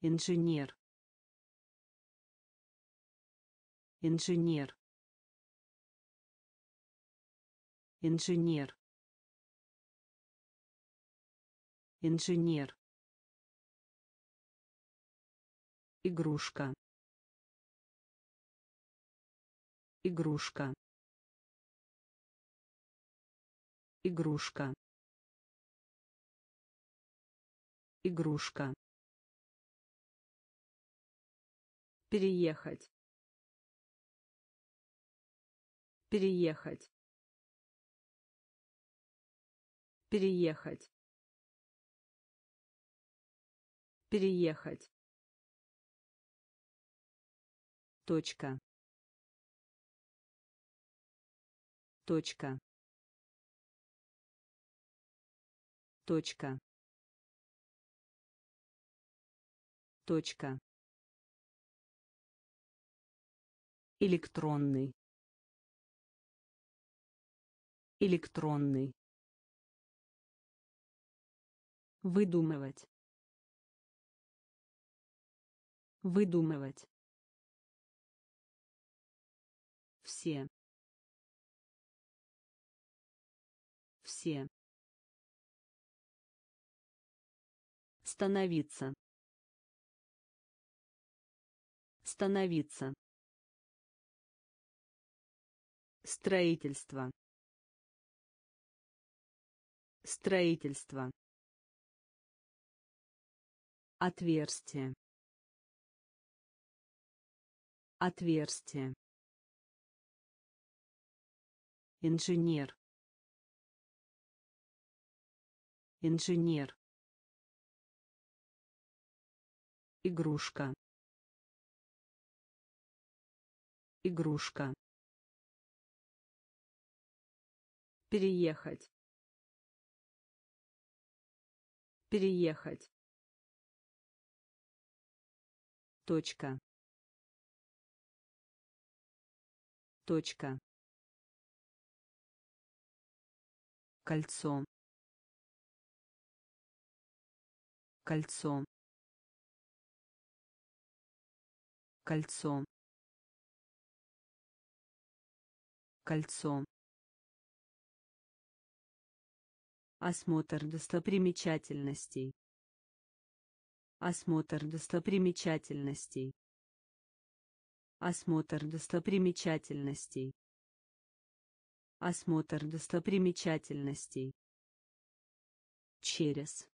Инженер. Инженер. Инженер. Инженер игрушка. Игрушка. Игрушка. Игрушка. Переехать. Переехать. Переехать. Переехать точка. Точка. Точка. Точка. Электронный. Электронный. Выдумывать. Выдумывать все. Все. Становиться. Становиться. Строительство. Строительство. Отверстие. Отверстие инженер. Инженер. Игрушка. Игрушка. Переехать. Переехать. Точка. Точка кольцо. Кольцо. Кольцо. Кольцо. Осмотр достопримечательностей. Осмотр достопримечательностей. Осмотр достопримечательностей осмотр достопримечательностей. Через.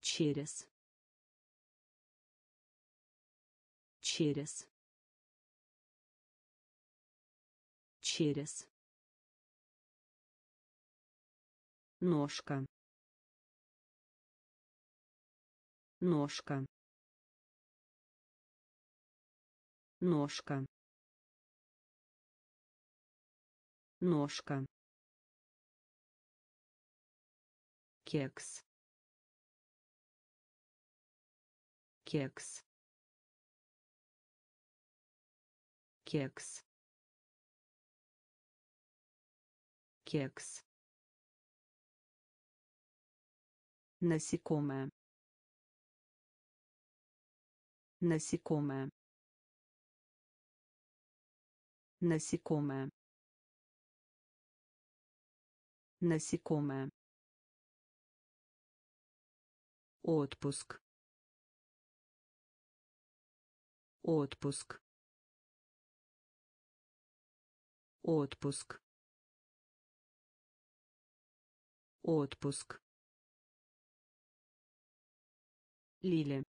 Через. Через. Через. Ножка. Ножка. Ножка ножка. Кекс. Кекс. Кекс. Кекс. Насекомое. Насекомое. Насекомое насекомое отпуск отпуск отпуск отпуск Лили.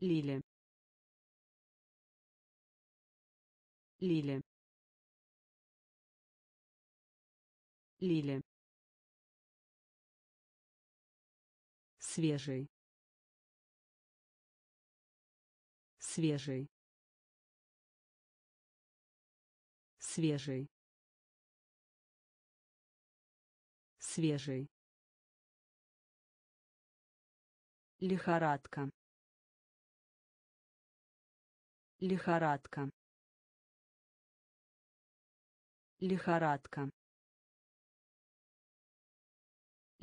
Лили. Лили. Лили. Свежий. Свежий. Свежий. Свежий. Лихорадка. Лихорадка. Лихорадка.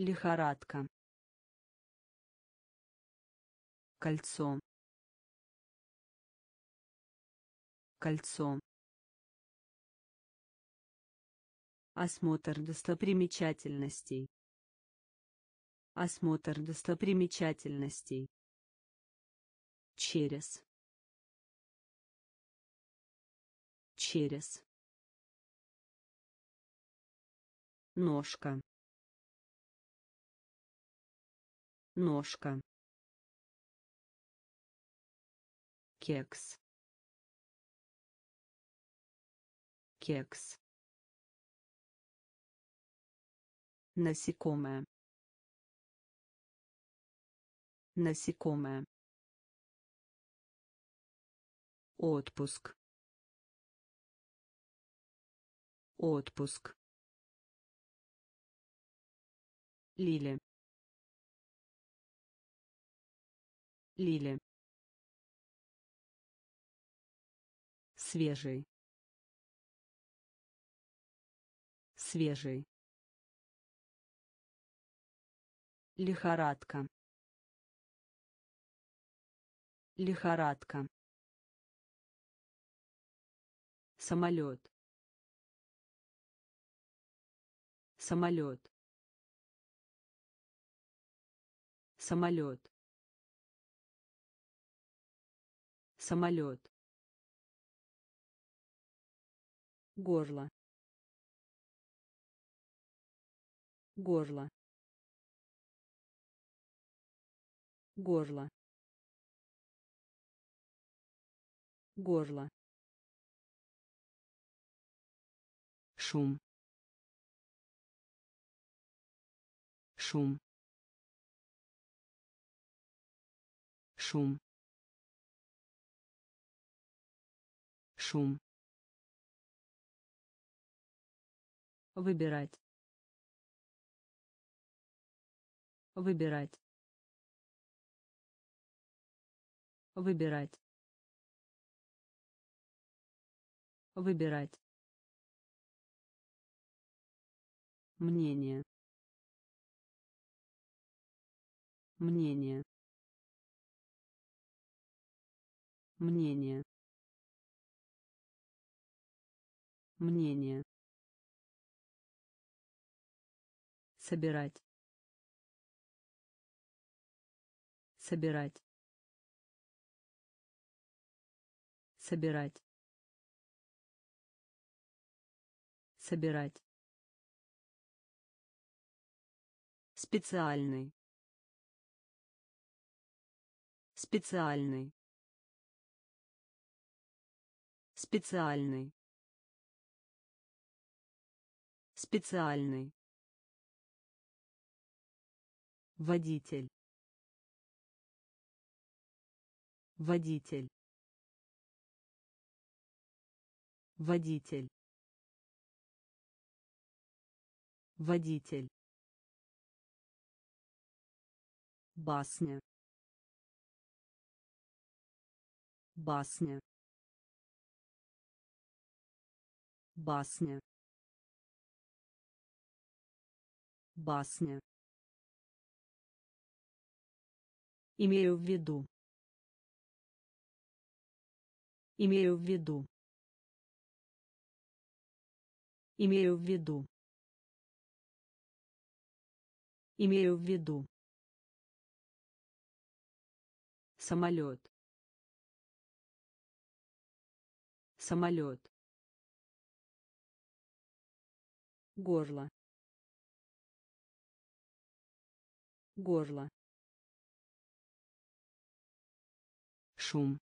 Лихорадка. Кольцо. Кольцо. Осмотр достопримечательностей. Осмотр достопримечательностей. Через. Через. Ножка. Ножка. Кекс. Кекс. Насекомое. Насекомое. Отпуск. Отпуск. Лили. Лили. Свежий. Свежий. Лихорадка. Лихорадка. Самолет. Самолет. Самолет. Самолет. Горло. Горло. Горло. Горло. Шум. Шум. Шум. Шум. Выбирать. Выбирать. Выбирать. Выбирать. Мнение. Мнение. Мнение. Мнение. Собирать. Собирать. Собирать. Собирать. Специальный. Специальный. Специальный. Специальный. Водитель. Водитель. Водитель. Водитель. Басня. Басня. Басня. Басня. Имею в виду. Имею в виду. Имею в виду. Имею в виду. Самолет. Самолет. Горло. Горло. Шум.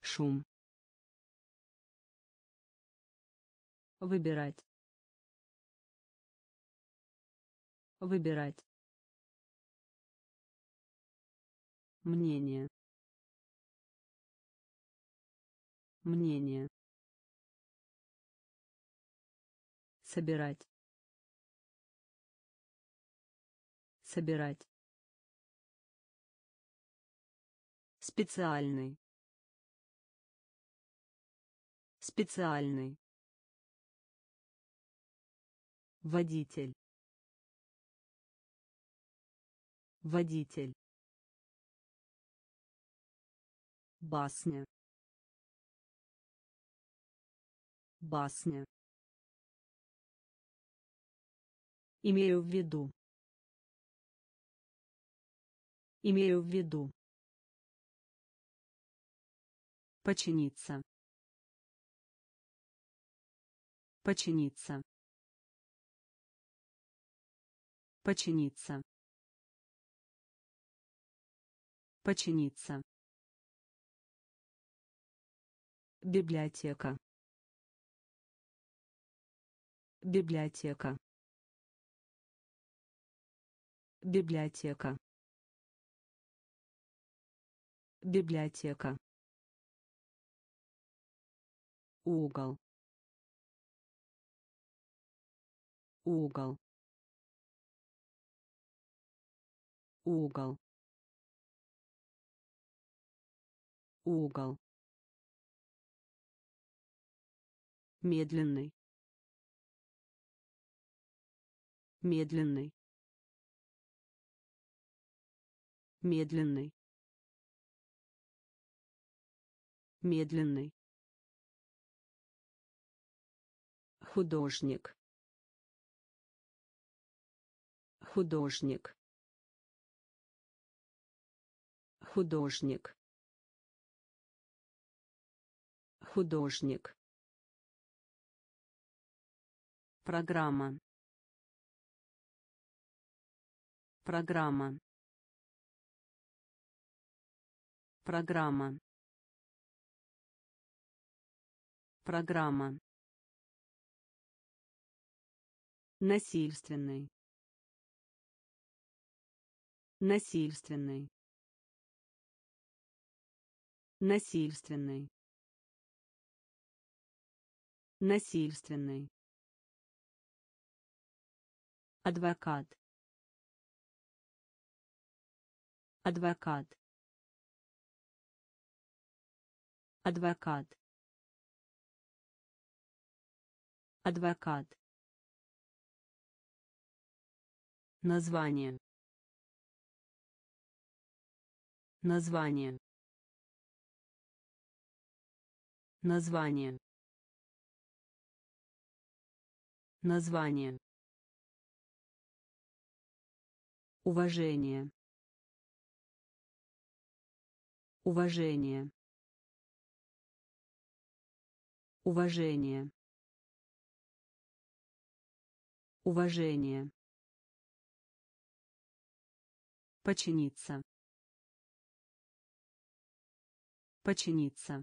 Шум. Выбирать. Выбирать. Мнение. Мнение. Собирать. Собирать. Специальный. Специальный. Водитель. Водитель. Басня. Басня. Имею в виду. Имею в виду. Починиться. Починиться. Починиться. Починиться. Библиотека. Библиотека. Библиотека. Библиотека. угол. Угол. Угол. Угол. Медленный. Медленный. Медленный медленный. Художник. Художник. Художник. Художник. Программа. Программа. Программа программа Насильственный. Насильственный. Насильственный. Насильственный. Адвокат. Адвокат. адвокат адвокат. Название. Название. Название. Название. Уважение. Уважение. Уважение уважение. Починиться. Починиться.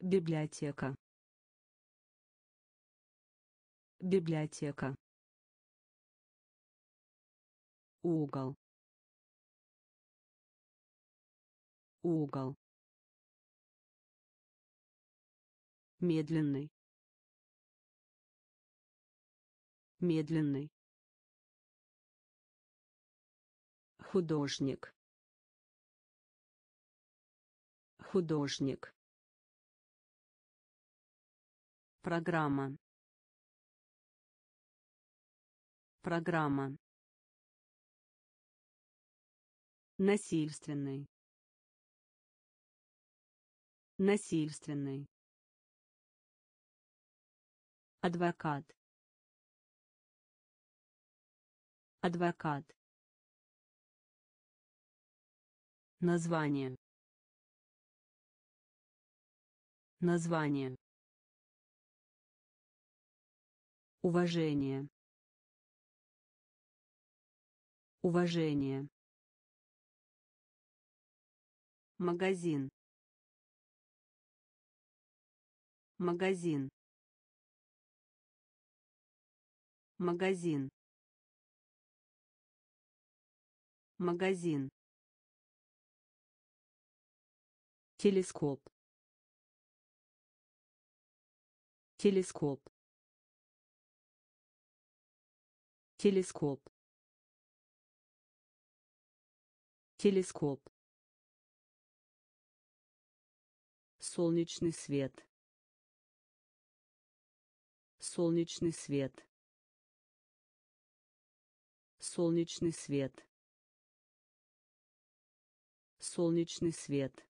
Библиотека. Библиотека. Угол. Угол. Медленный медленный. Художник. Художник. Программа. Программа. Насильственный. Насильственный. Адвокат адвокат. Название. Название. Уважение. Уважение. Магазин. Магазин. Магазин магазин. Телескоп. Телескоп. Телескоп. Телескоп. Солнечный свет. Солнечный свет. Солнечный свет солнечный свет.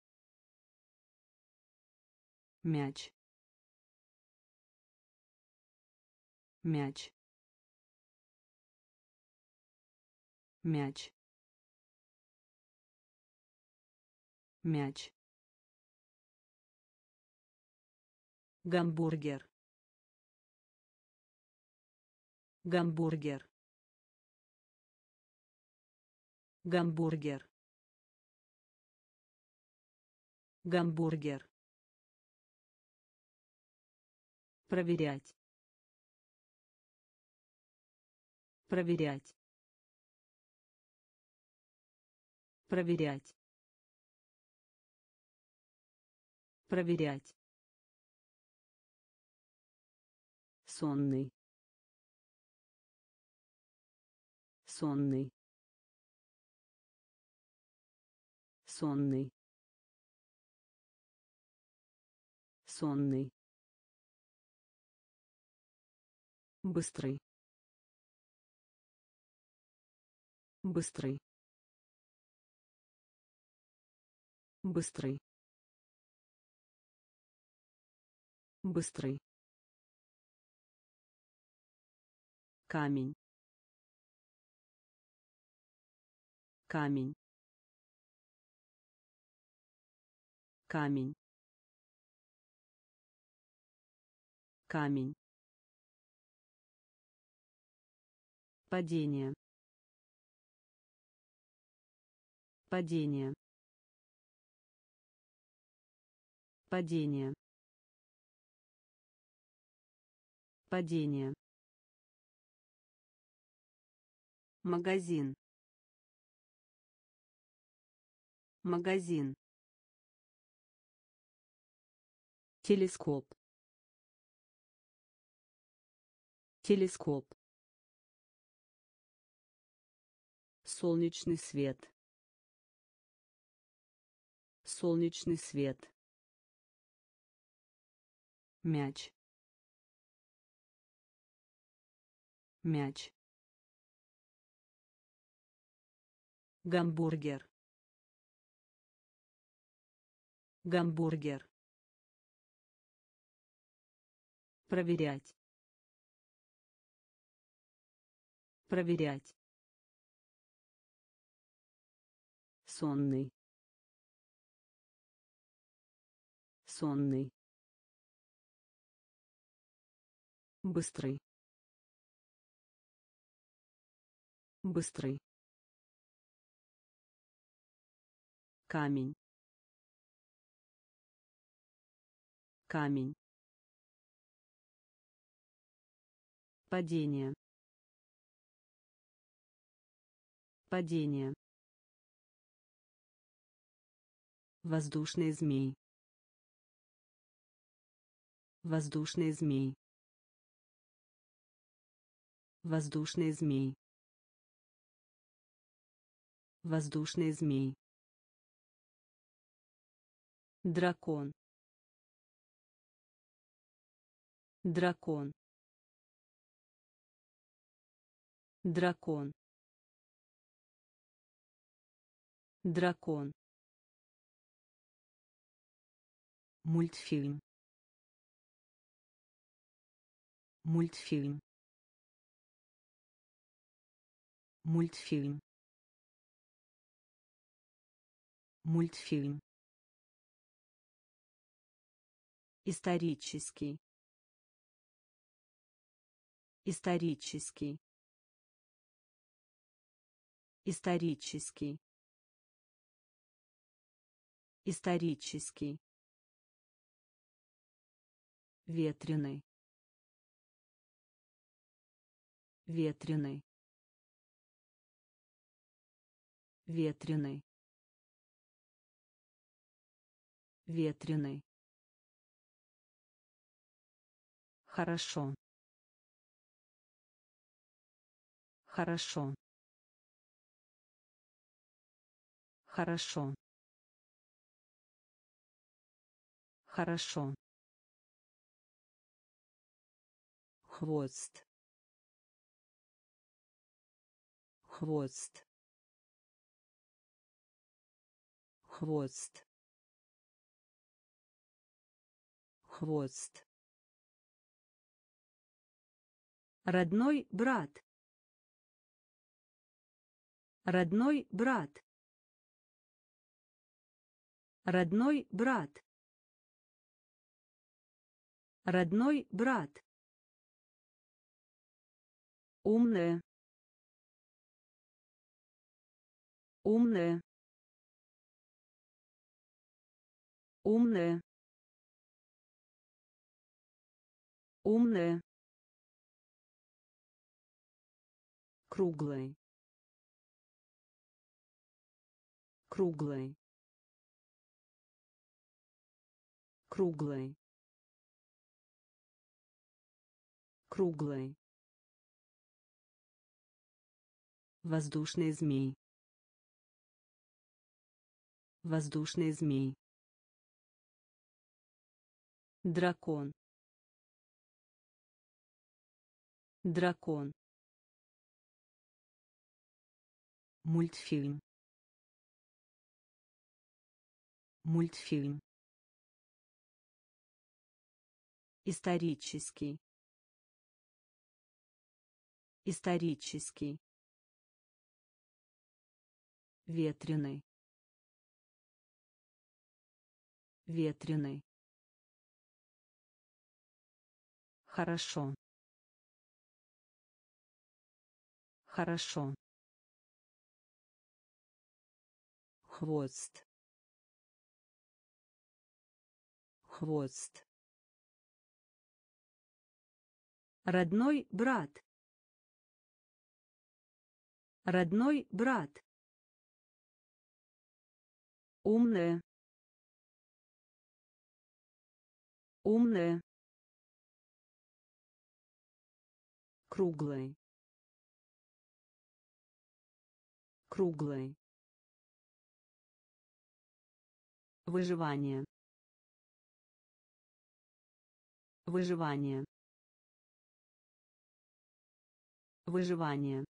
Мяч. Мяч. Мяч. Мяч. Гамбургер. Гамбургер. Гамбургер гамбургер. Проверять. Проверять. Проверять. Проверять. Сонный. Сонный. Сонный сонный быстрый. Быстрый. Быстрый. Быстрый. Камень. Камень. Камень камень. Падение. Падение. Падение. Падение. Магазин. Магазин. Телескоп телескоп. Солнечный свет. Солнечный свет. Мяч. Мяч. Гамбургер. Гамбургер. Проверять проверять. Сонный. Сонный. Быстрый. Быстрый. Камень. Камень. Падение падение. Воздушный змей. Воздушный змей. Воздушный змей. Воздушный змей. Дракон. Дракон. Дракон дракон. Мультфильм. Мультфильм. Мультфильм. Мультфильм. Исторический. Исторический. Исторический исторический. Ветреный. Ветреный. Ветреный. Ветреный. Хорошо. Хорошо. Хорошо хорошо. Хвост. Хвост. Хвост. Хвост. Родной брат. Родной брат. Родной брат родной брат. Умная. Умная. Умная. Умная. Круглый круглый круглый круглый воздушный змей. Воздушный змей. Дракон. Дракон. Мультфильм. Мультфильм. Исторический исторический. Ветреный. Ветреный. Хорошо. Хорошо. Хвост. Хвост. Родной брат родной брат умная умная круглый круглый Выживание. Выживание. Выживание.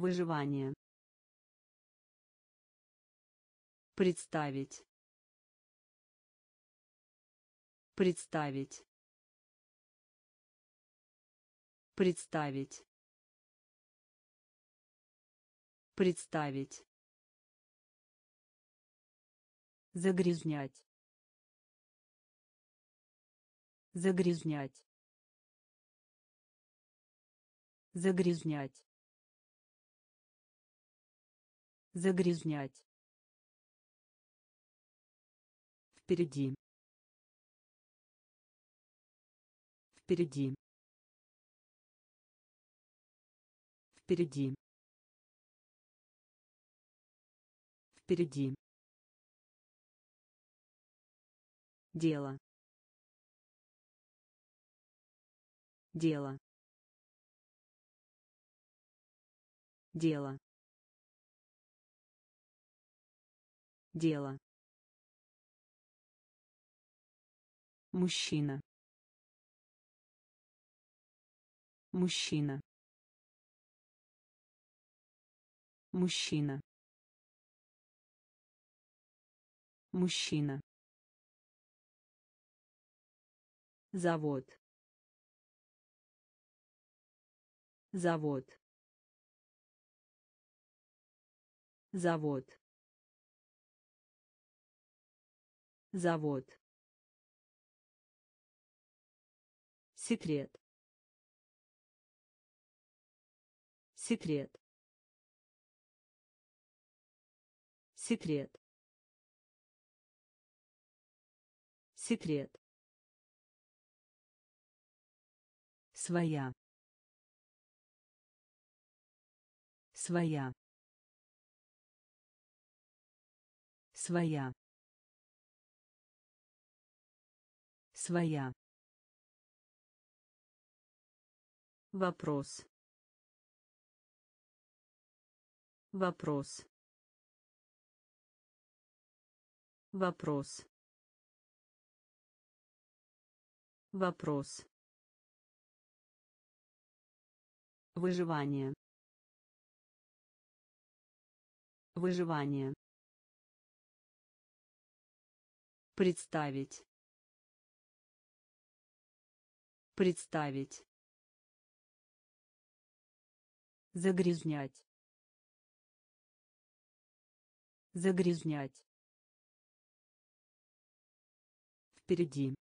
Выживание. Представить. Представить. Представить. Представить. Загрязнять. Загрязнять. Загрязнять. Загрязнять. Впереди. Впереди. Впереди. Впереди. Дело. Дело. Дело. Дело. Мужчина. Мужчина. Мужчина. Мужчина. Завод. Завод. Завод. Завод. Секрет. Секрет. Секрет. Секрет. Своя. Своя. Своя. Своя. Вопрос. Вопрос. Вопрос. Вопрос. Выживание. Выживание. Представить. Представить. Загрязнять. Загрязнять. Впереди.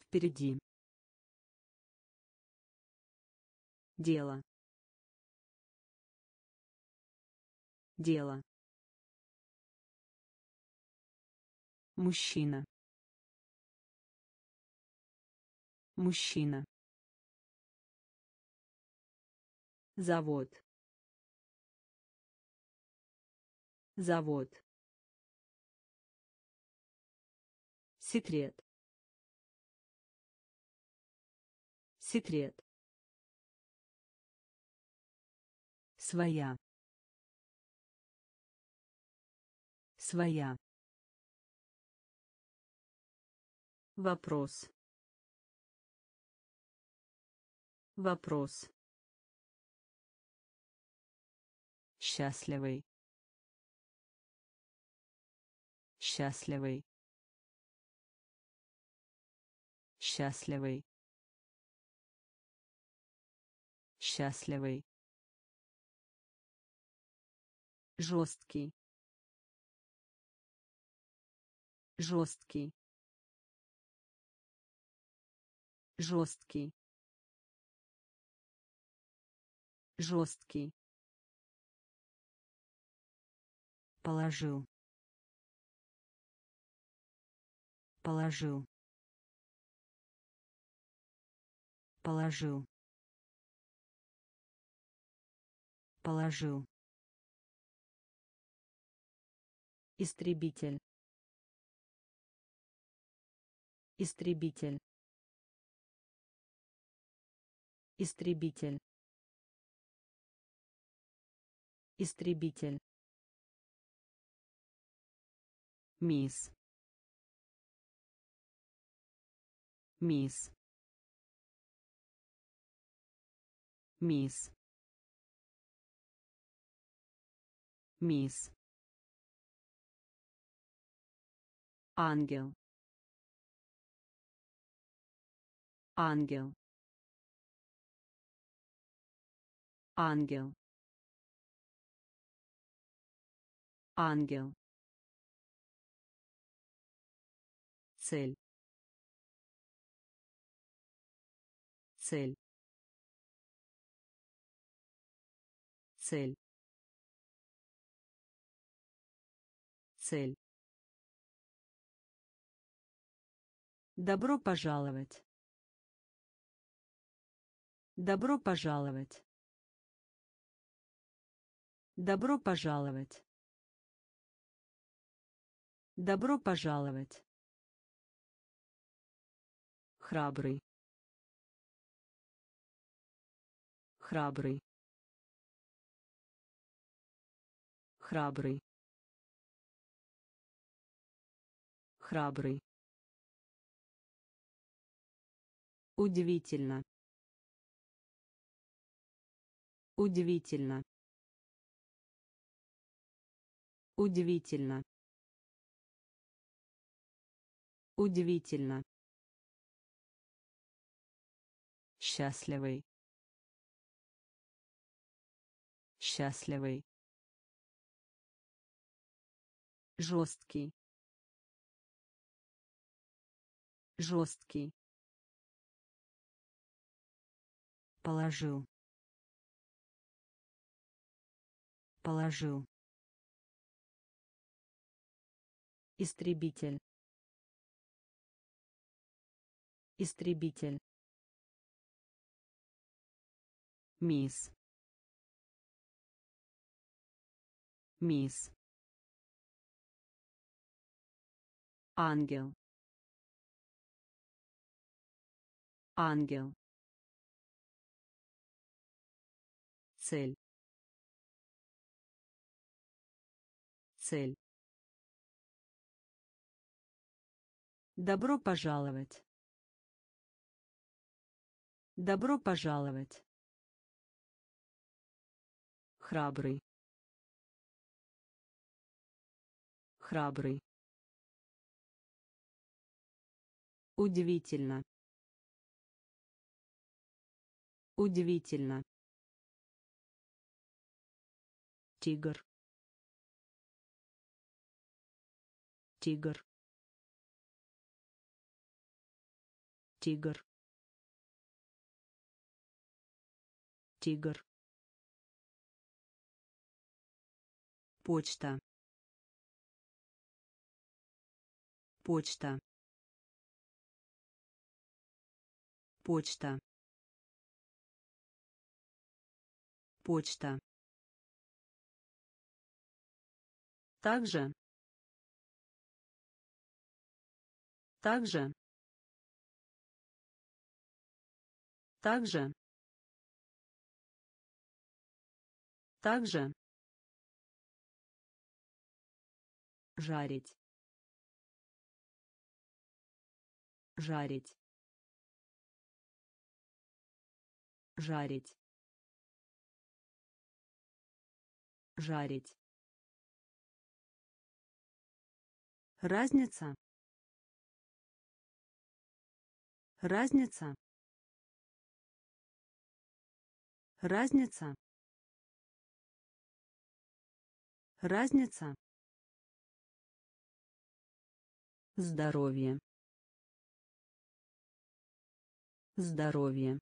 Впереди. Дело. Дело. Мужчина. Мужчина. Завод. Завод. Секрет. Секрет. Своя. Своя. Вопрос. Вопрос. Счастливый. Счастливый. Счастливый. Счастливый. жесткий жесткий жесткий жесткий положил положил положил положил Истребитель. Истребитель. Истребитель. Истребитель. мисс. Мисс. Мисс. Мисс. Ангел. Ангел. Ангел ангел цель цель цель цель Добро пожаловать. Добро пожаловать. Добро пожаловать. Добро пожаловать. храбрый храбрый храбрый храбрый Удивительно. Удивительно. Удивительно. Удивительно. счастливый. Счастливый. Жесткий. Жесткий. Положил. Положил. Истребитель истребитель. Мисс. Мисс. Ангел. Ангел. Цель. Цель. Добро пожаловать. Добро пожаловать. храбрый храбрый Удивительно. Удивительно. Тигр. Тигр. Тигр. Тигр. Почта. Почта. Почта. Почта. Также. Также. Также. Также. жарить жарить жарить жарить разница разница разница разница Здоровье. Здоровье.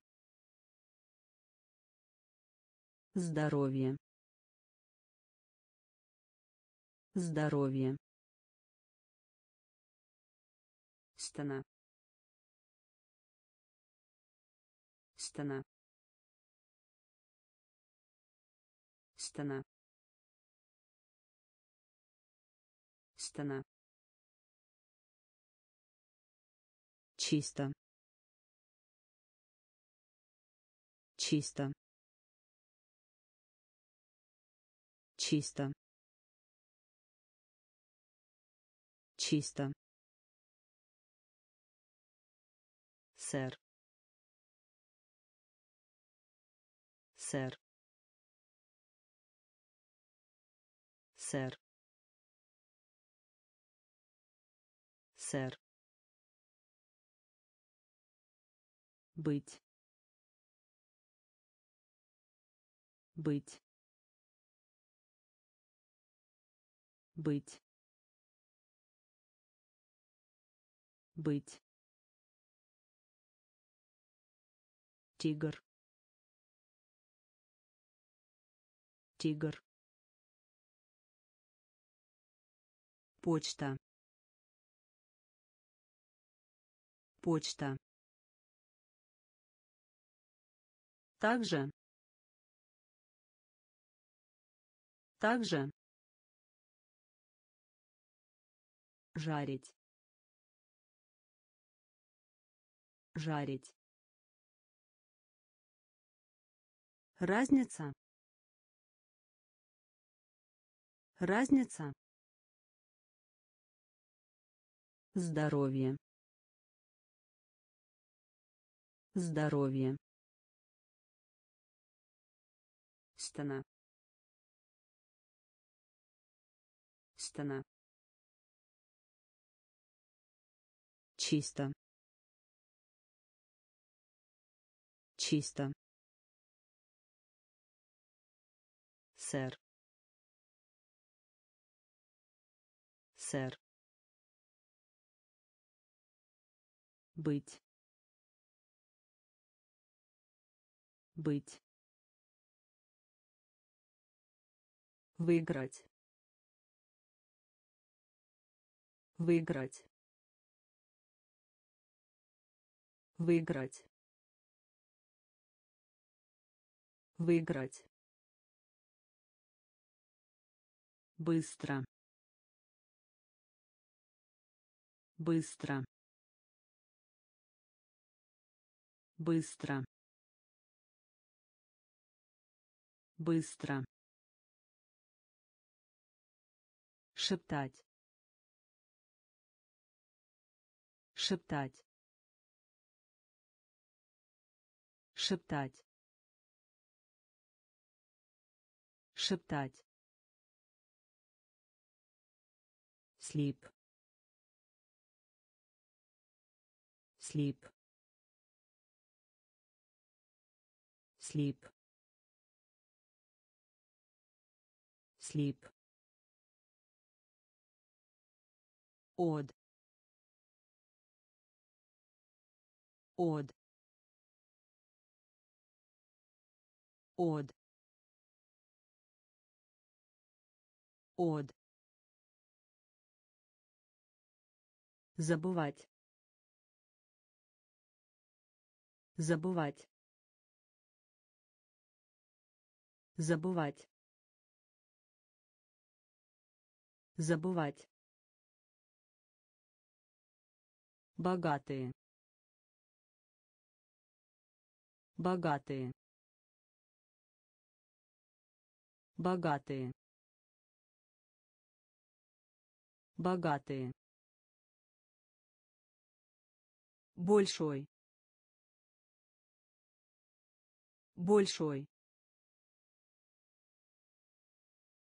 Здоровье. Здоровье. Стена. Стена. Стена. Стена. чисто. Чисто. Чисто. Чисто. Сэр. Сэр. Сэр сэр. Быть. Быть. Быть. Быть. Тигр. Тигр. Почта почта. Также. Также. Жарить. Жарить. Разница. Разница. Здоровье здоровье. Стена. Стена. Чисто. Чисто. Сэр. Сэр. Быть быть. Выиграть. Выиграть. Выиграть. Выиграть. Быстро. Быстро. Быстро быстро. Шептать. Шептать. Шептать. Шептать. Слип. Слип. Слип слип. Од. Од. Од. Од. Забывать. Забывать. Забывать забывать. Богатые. Богатые. Богатые. Богатые. Большой. Большой.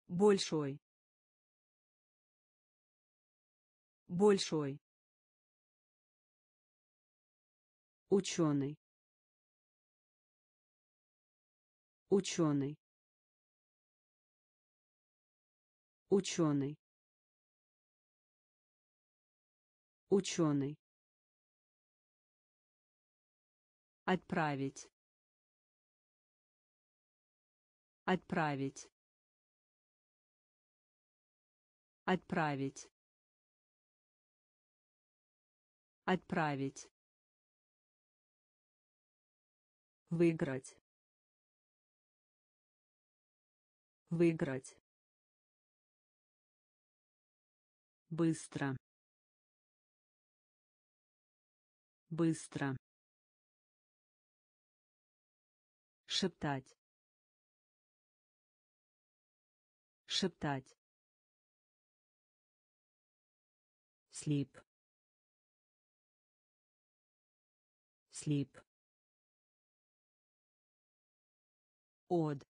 Большой большой. Ученый. Ученый. Ученый. Ученый. Отправить. Отправить. Отправить отправить. Выиграть. Выиграть. Быстро. Быстро. Шептать. Шептать. Слип слип. От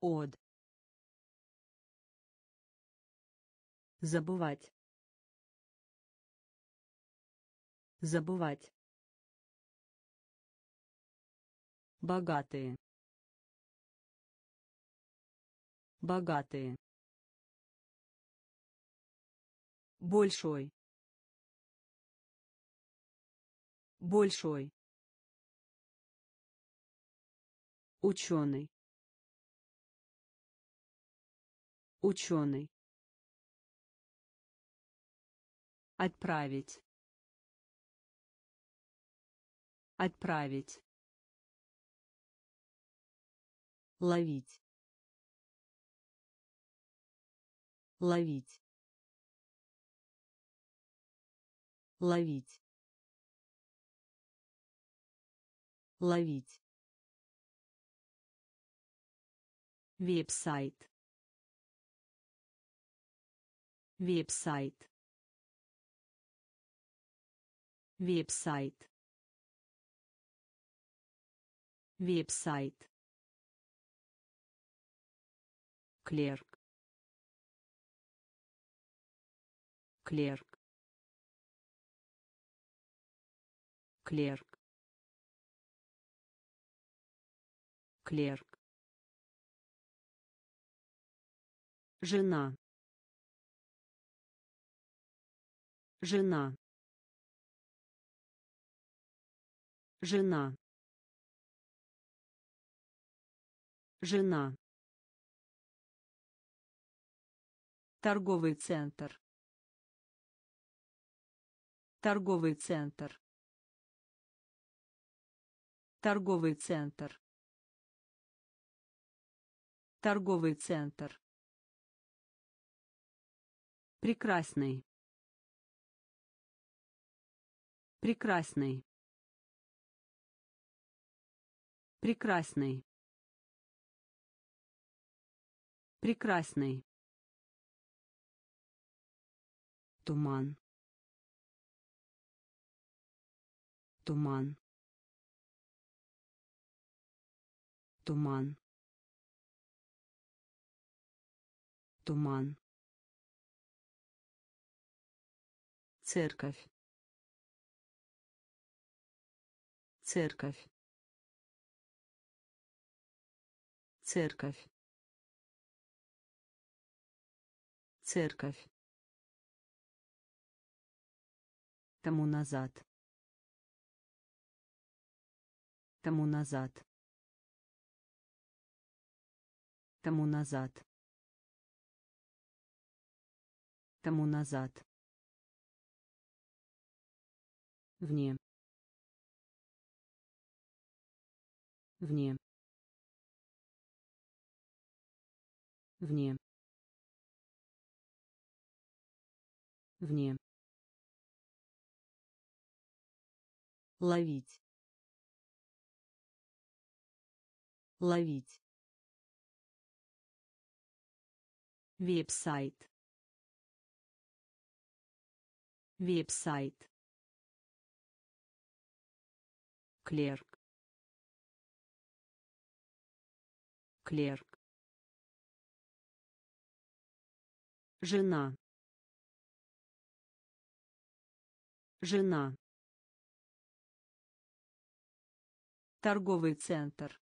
от забывать. Забывать. Богатые. Богатые. Большой большой. Ученый. Ученый. Отправить. Отправить. Ловить. Ловить. Ловить ловить. Веб-сайт. Веб-сайт. Веб-сайт. Веб-сайт. Клерк. Клерк. Клерк клерк. Жена. Жена. Жена. Жена. Торговый центр. Торговый центр. Торговый центр торговый центр. Прекрасный. Прекрасный. Прекрасный. Прекрасный. Туман. Туман. Туман туман. Церковь. Церковь. Церковь. Церковь. Тому назад. Тому назад. Тому назад тому назад. Вне. Вне. Вне. Вне. Ловить. Ловить. Веб-сайт веб-сайт. Клерк. Клерк. Жена. Жена. Торговый центр.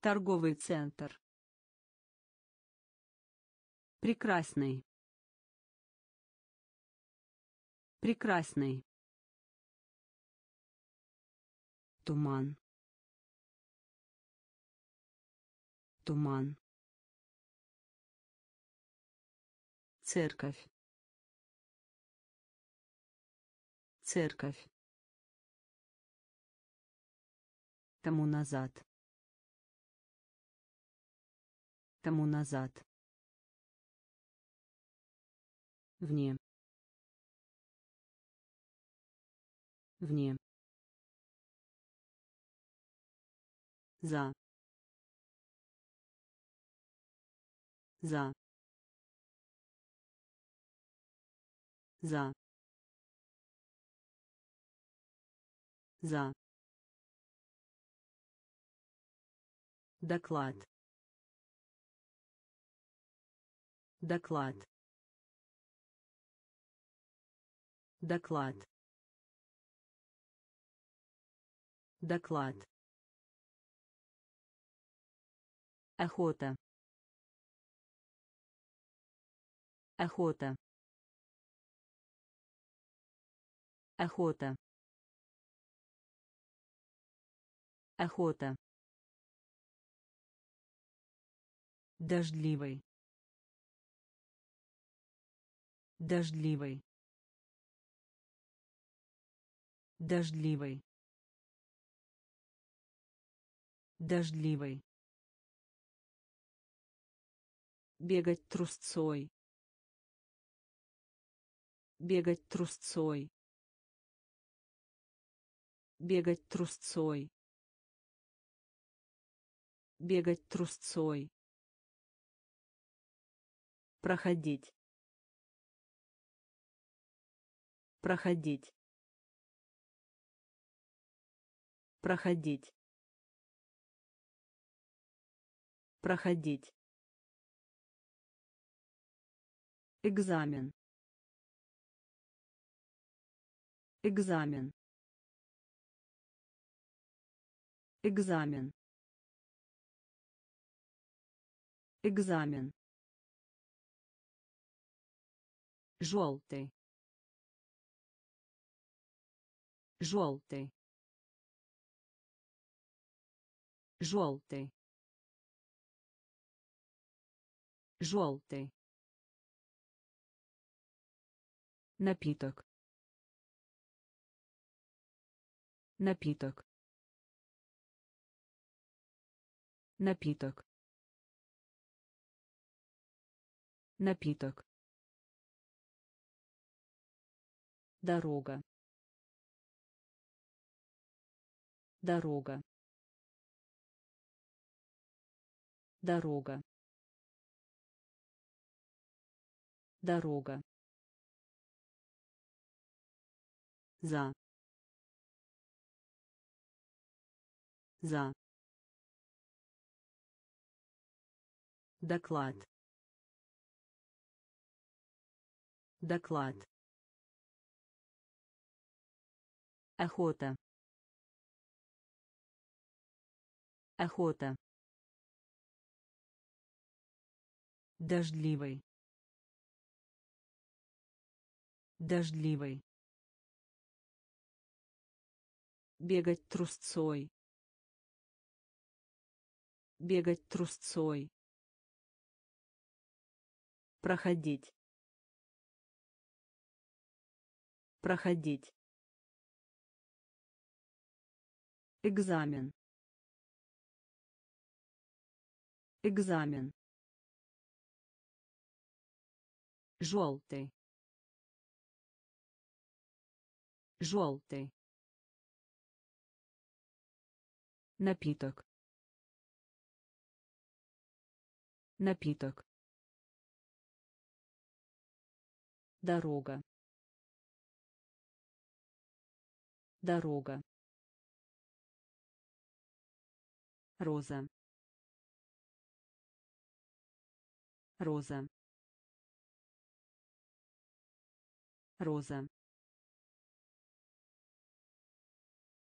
Торговый центр. Прекрасный прекрасный туман. Туман. Церковь. Церковь. Тому назад. Тому назад. Вне вне. За. За. За. За. Доклад. Доклад. Доклад доклад. Охота. Охота. Охота. Охота. Дождливый. Дождливый. Дождливый дождливый бегать трусцой. Бегать трусцой. Бегать трусцой. Бегать трусцой. Проходить. Проходить. Проходить проходить. Экзамен. Экзамен. Экзамен. Экзамен. Желтый. Желтый. Желтый желтый. Напиток. Напиток. Напиток. Напиток. Дорога. Дорога. Дорога дорога. За. За. Доклад. Доклад. Охота. Охота. Дождливый дождливый бегать трусцой. Бегать трусцой. Проходить. Проходить. Экзамен. Экзамен. Желтый желтый. Напиток. Напиток. Дорога. Дорога. Роза. Роза. Роза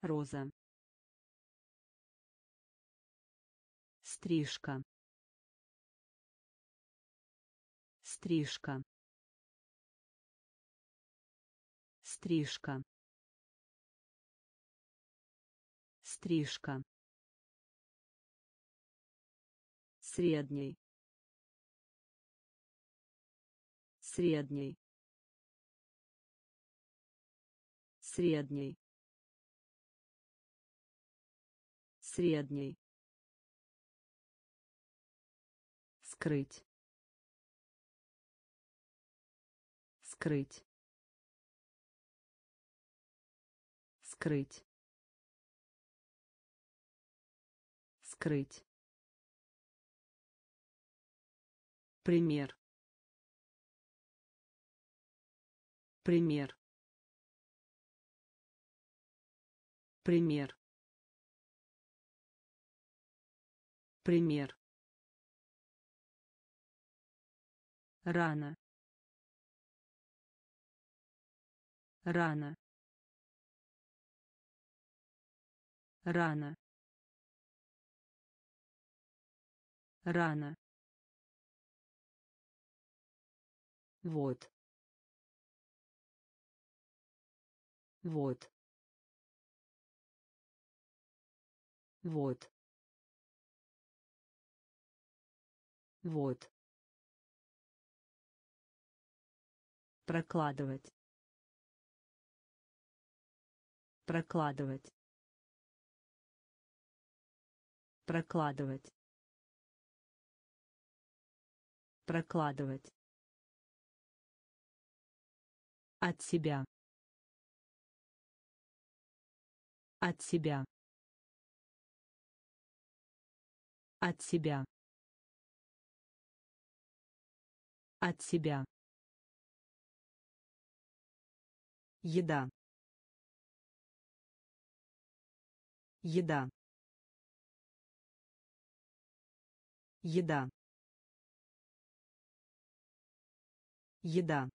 роза стрижка стрижка стрижка стрижка средний средний средний средний скрыть. Скрыть. Скрыть. Скрыть. Пример. Пример. Пример пример. Рано. Рано. Рано. Рано. Вот. Вот. Вот вот. Прокладывать. Прокладывать. Прокладывать. Прокладывать. От себя. От себя. От себя от себя. Еда. Еда. Еда. Еда.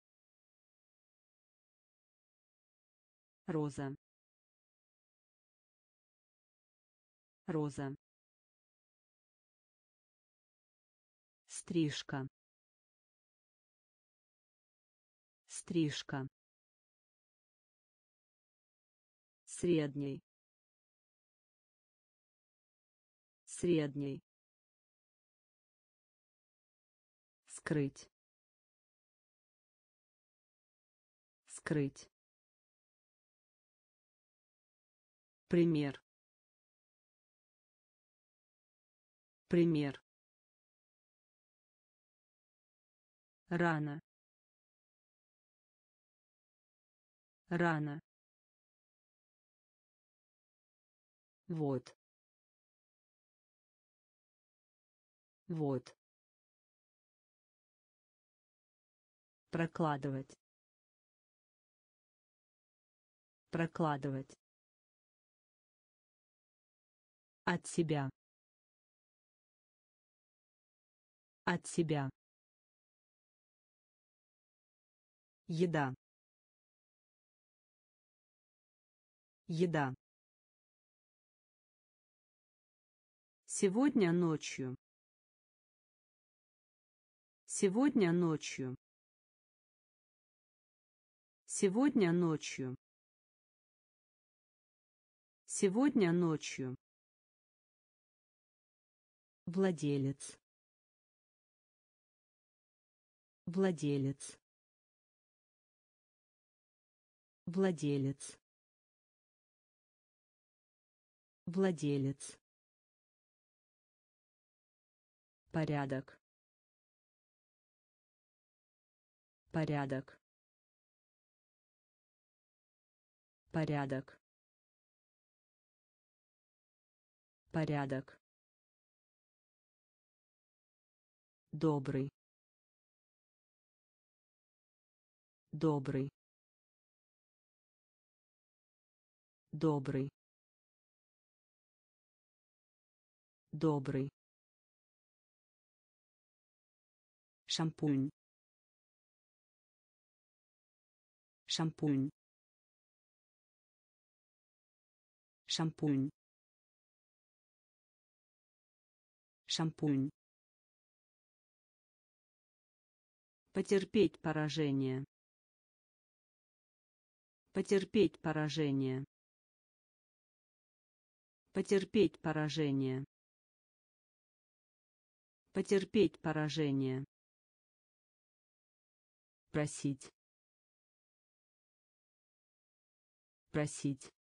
Роза. Роза. Стрижка стрижка. Средний средний скрыть. Скрыть. Пример. Пример. Рано рано. Вот. Вот. Прокладывать. Прокладывать. От себя. От себя. Еда еда. Сегодня ночью. Сегодня ночью. Сегодня ночью. Сегодня ночью. Владелец. Владелец. Владелец владелец. Порядок. Порядок. Порядок. Порядок. Добрый. Добрый. Добрый добрый шампунь шампунь шампунь шампунь Потерпеть поражение. Потерпеть поражение. Потерпеть поражение. Потерпеть поражение. Просить. Просить.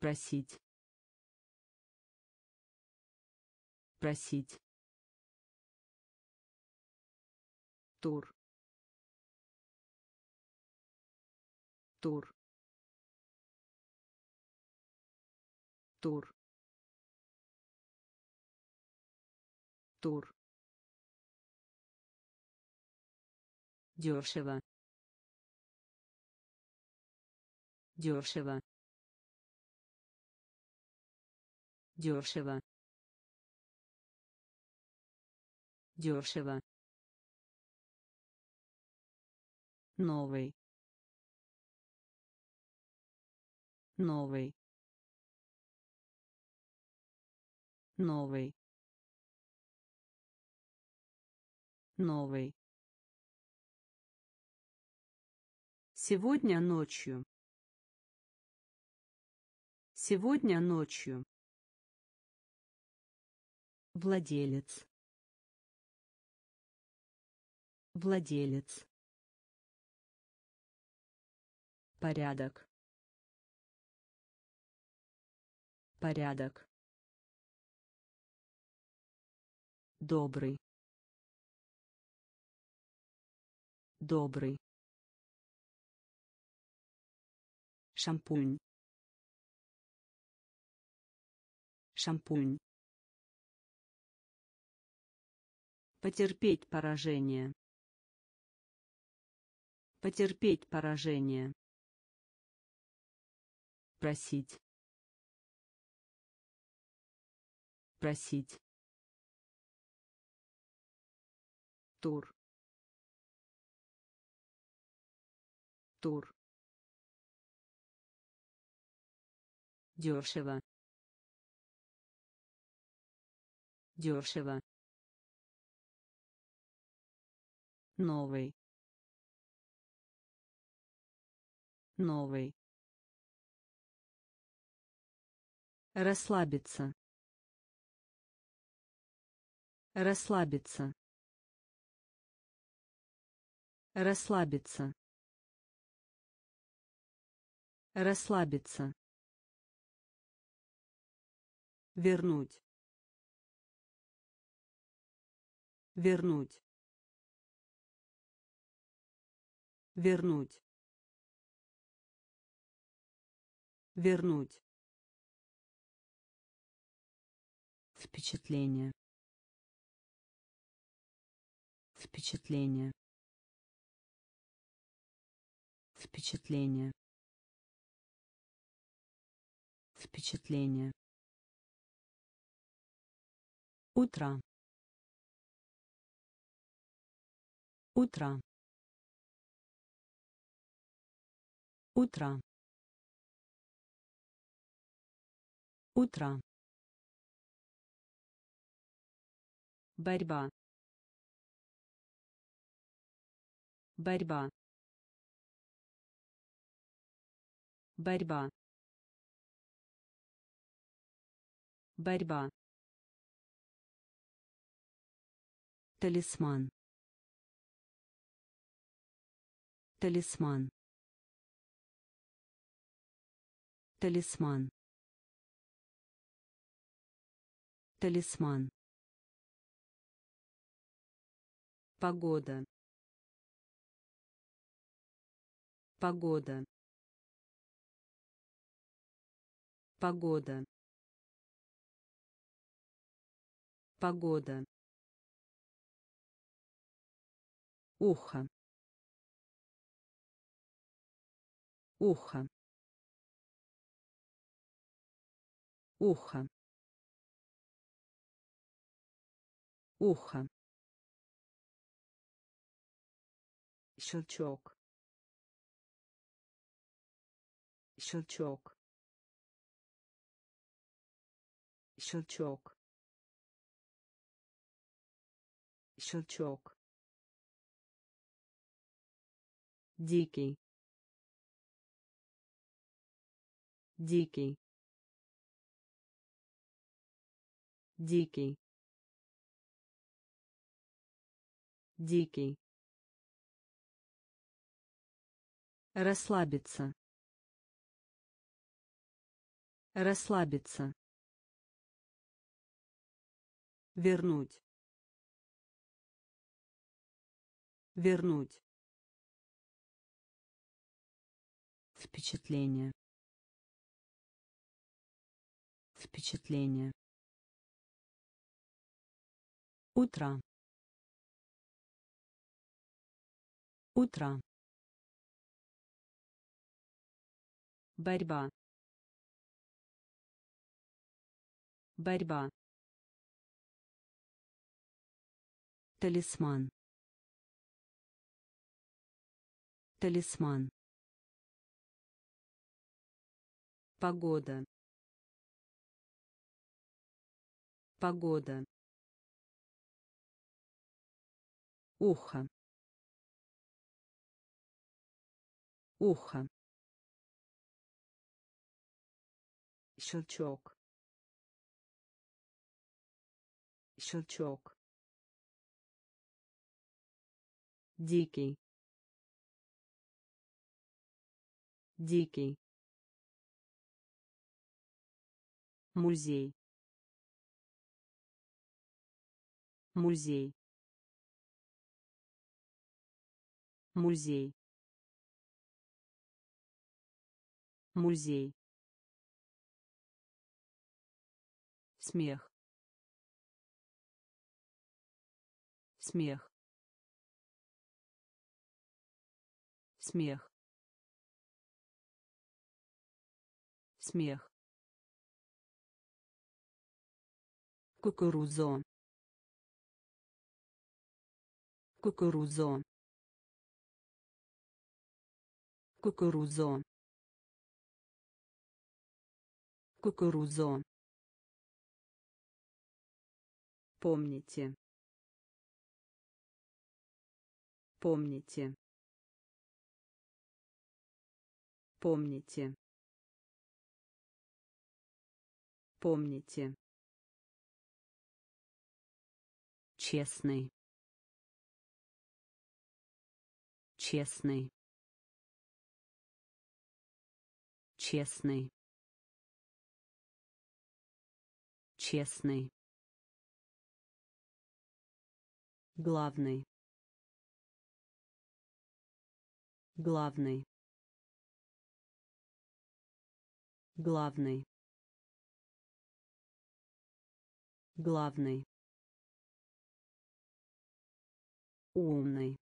Просить. Просить. тур тур тур тур. Дешево дешево дешево дешево новый. Новый. Новый новый сегодня ночью. Сегодня ночью. Владелец. Владелец. Порядок. Порядок. Добрый добрый. Шампунь. Шампунь. Потерпеть поражение. Потерпеть поражение. Просить. Просить. Тур тур. Дешево дешево новый. Новый. Расслабиться. Расслабиться. Расслабиться расслабиться. Вернуть. Вернуть. Вернуть. Вернуть. Впечатление. Впечатление. Впечатление впечатление. Утро. Утро. Утро. Утро. Борьба. Борьба. Борьба борьба. Талисман. Талисман. Талисман. Талисман. Погода. Погода. Погода погода. Ухо. Ухо. Ухо. Ухо. Щелчок. Щелчок. Щелчок щелчок. Дикий. Дикий. Дикий. Дикий. Расслабиться. Расслабиться. Вернуть вернуть впечатление Впечатление. Утро. Утро. Борьба. Борьба. Талисман. Талисман. Погода. Погода. Ухо. Ухо. щелчок щелчок дикий дикий. Музей. Музей. Музей. Музей. Смех. Смех. Смех смех кукурузо кукурузо кукурузо кукурузо Помните. Помните. Помните. Помните. Честный. Честный. Честный. Честный. главный главный главный главный умный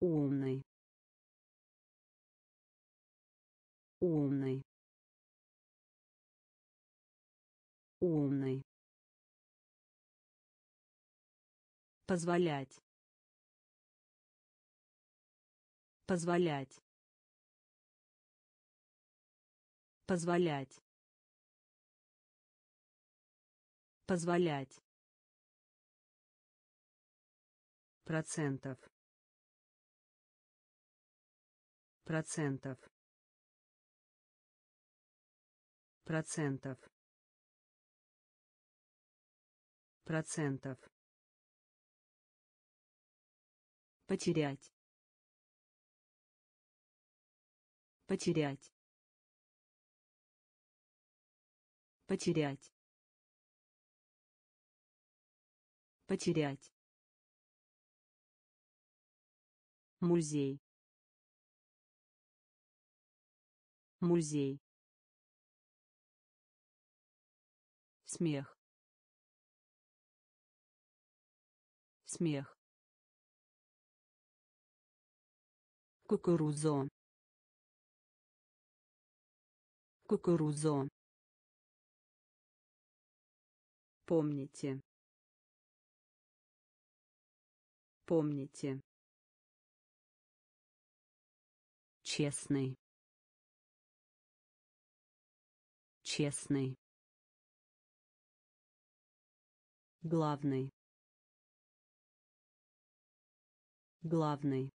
умный умный умный Позволять. Позволять. Позволять. Позволять. Процентов. Процентов. Процентов. Процентов. Потерять. Потерять. Потерять. Потерять. Музей. Музей. Смех. Смех. Кукурузо. Кукурузо. Помните. Помните. Честный. Честный. Главный. Главный.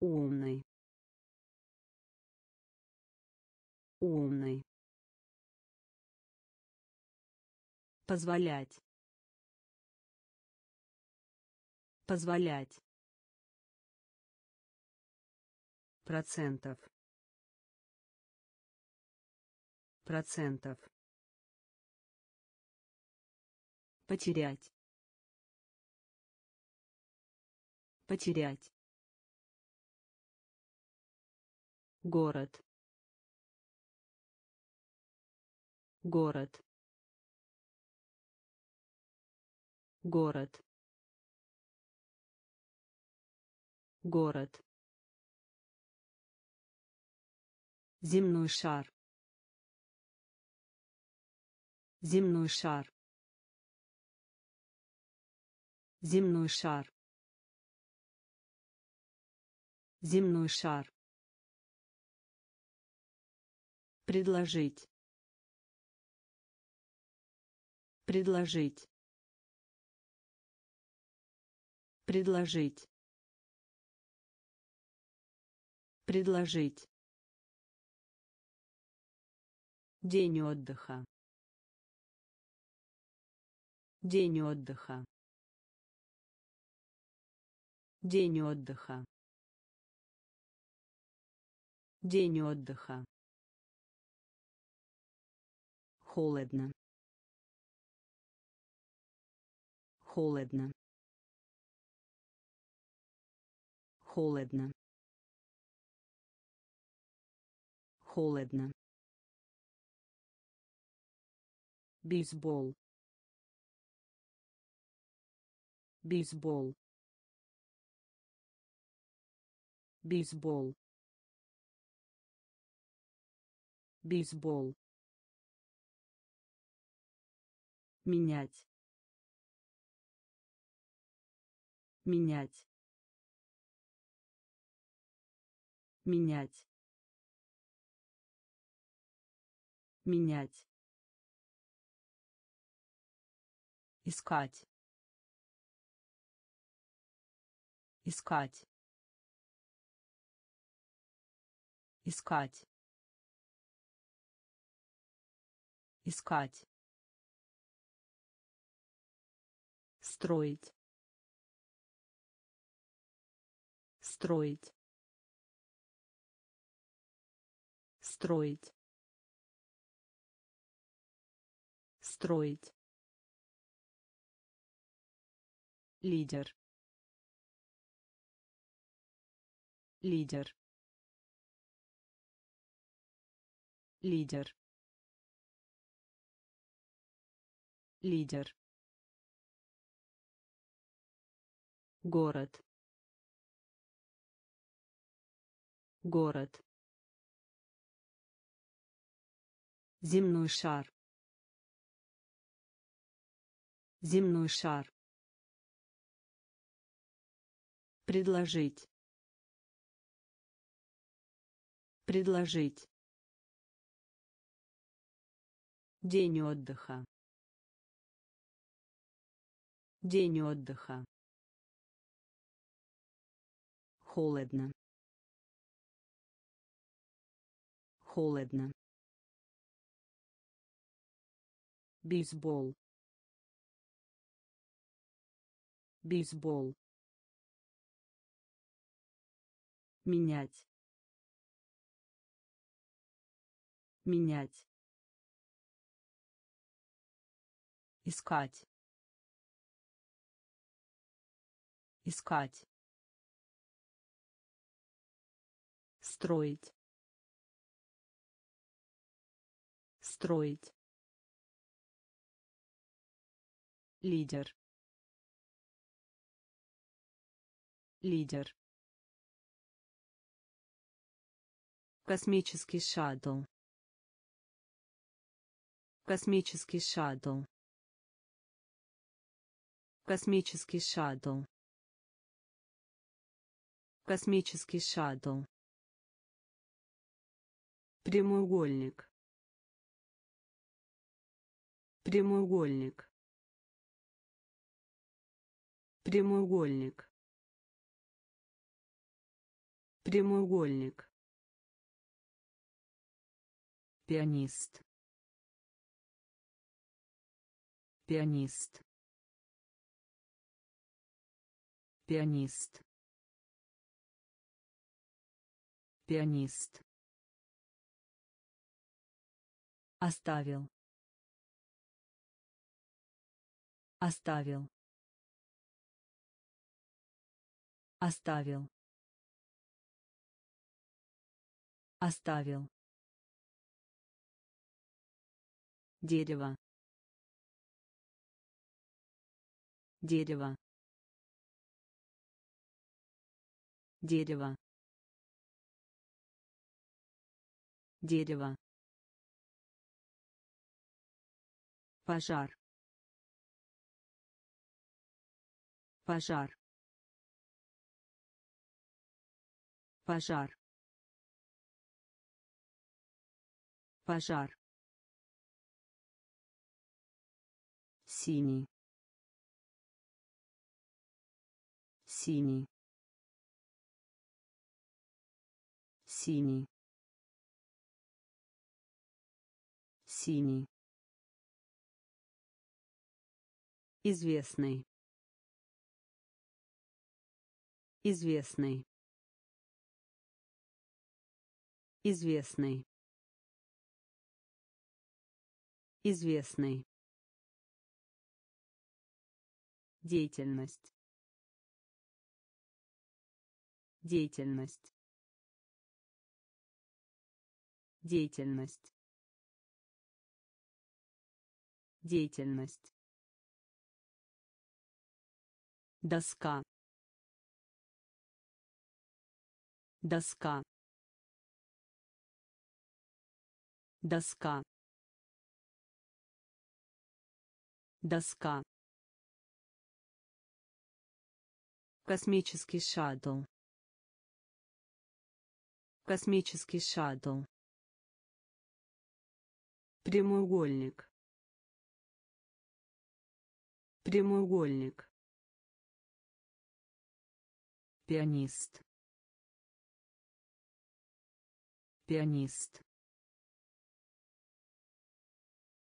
умный умный позволять позволять. Процентов. Процентов. Потерять. Потерять. Город. Город. Город город. Земной шар. Земной шар. Земной шар. Земной шар. Предложить. Предложить. Предложить предложить. День отдыха. День отдыха. День отдыха. День отдыха. Холодно. Холодно. Холодно холодно. Бейсбол. Бейсбол. Бейсбол. Бейсбол. Менять. Менять. Менять менять. Искать. Искать. Искать. Искать. Строить. Строить. Строить строить. Лидер. Лидер. Лидер. Лидер. Город. Город. Земной шар земной шар. Предложить. Предложить. День отдыха. День отдыха. Холодно. Холодно. Бейсбол бейсбол. Менять. Менять. Искать. Искать. Строить. Строить. Лидер лидер. Космический шаттл. Космический шаттл. Космический шаттл. Космический шаттл. Прямоугольник. Прямоугольник. Прямоугольник прямоугольник. Пианист. Пианист. Пианист. Пианист. Оставил. Оставил. Оставил Оставил. Дерево. Дерево. Дерево. Дерево. Пожар. Пожар. Пожар. Пожар. Синий. Синий. Синий. Синий. Известный. Известный. Известный. Известный. Деятельность. Деятельность. Деятельность. Деятельность. Доска. Доска. Доска. Доска. Космический шаттл. Космический шаттл. Прямоугольник. Прямоугольник. Пианист. Пианист.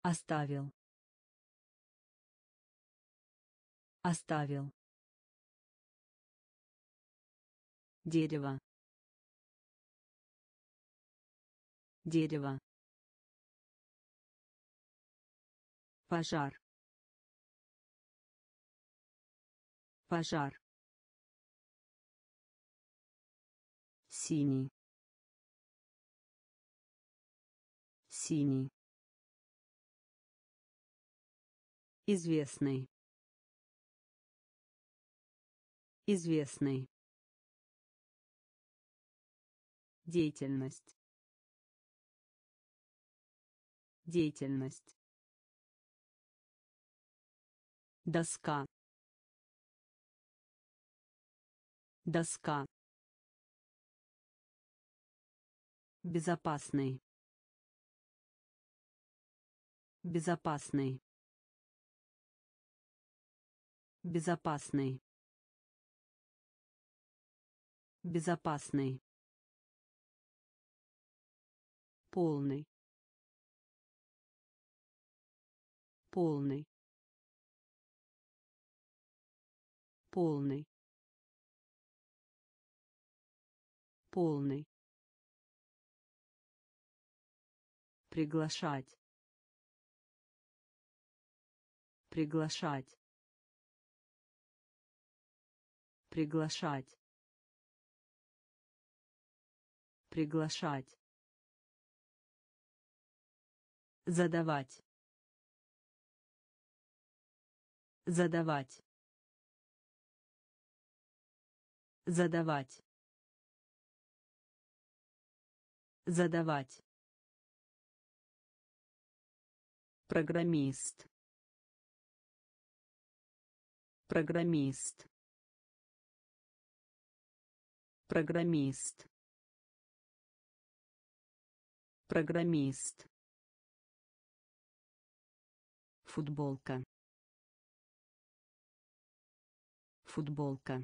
Оставил. Оставил. Дерево. Дерево. Пожар. Пожар. Синий. Синий. Известный. Известный. Деятельность. Деятельность. Доска. Доска. Безопасный. Безопасный. Безопасный. Безопасный. Полный. Полный. Полный. Полный. Приглашать. Приглашать. Приглашать. Приглашать. Задавать. Задавать. Задавать. Задавать. Программист. Программист. Программист. Программист. Футболка. Футболка.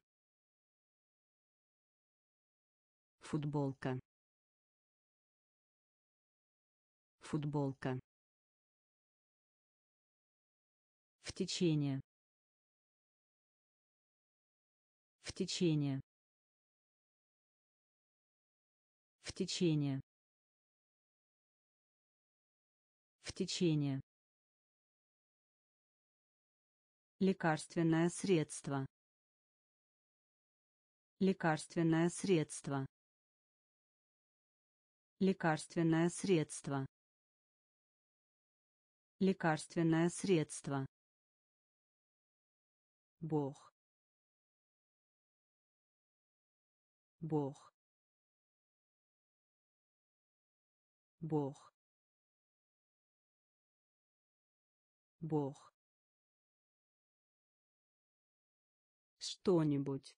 Футболка. Футболка. В течение. В течение. В течение. В течение. Лекарственное средство. Лекарственное средство. лекарственное средство лекарственное средство Бог Бог Бог Бог. Что-нибудь.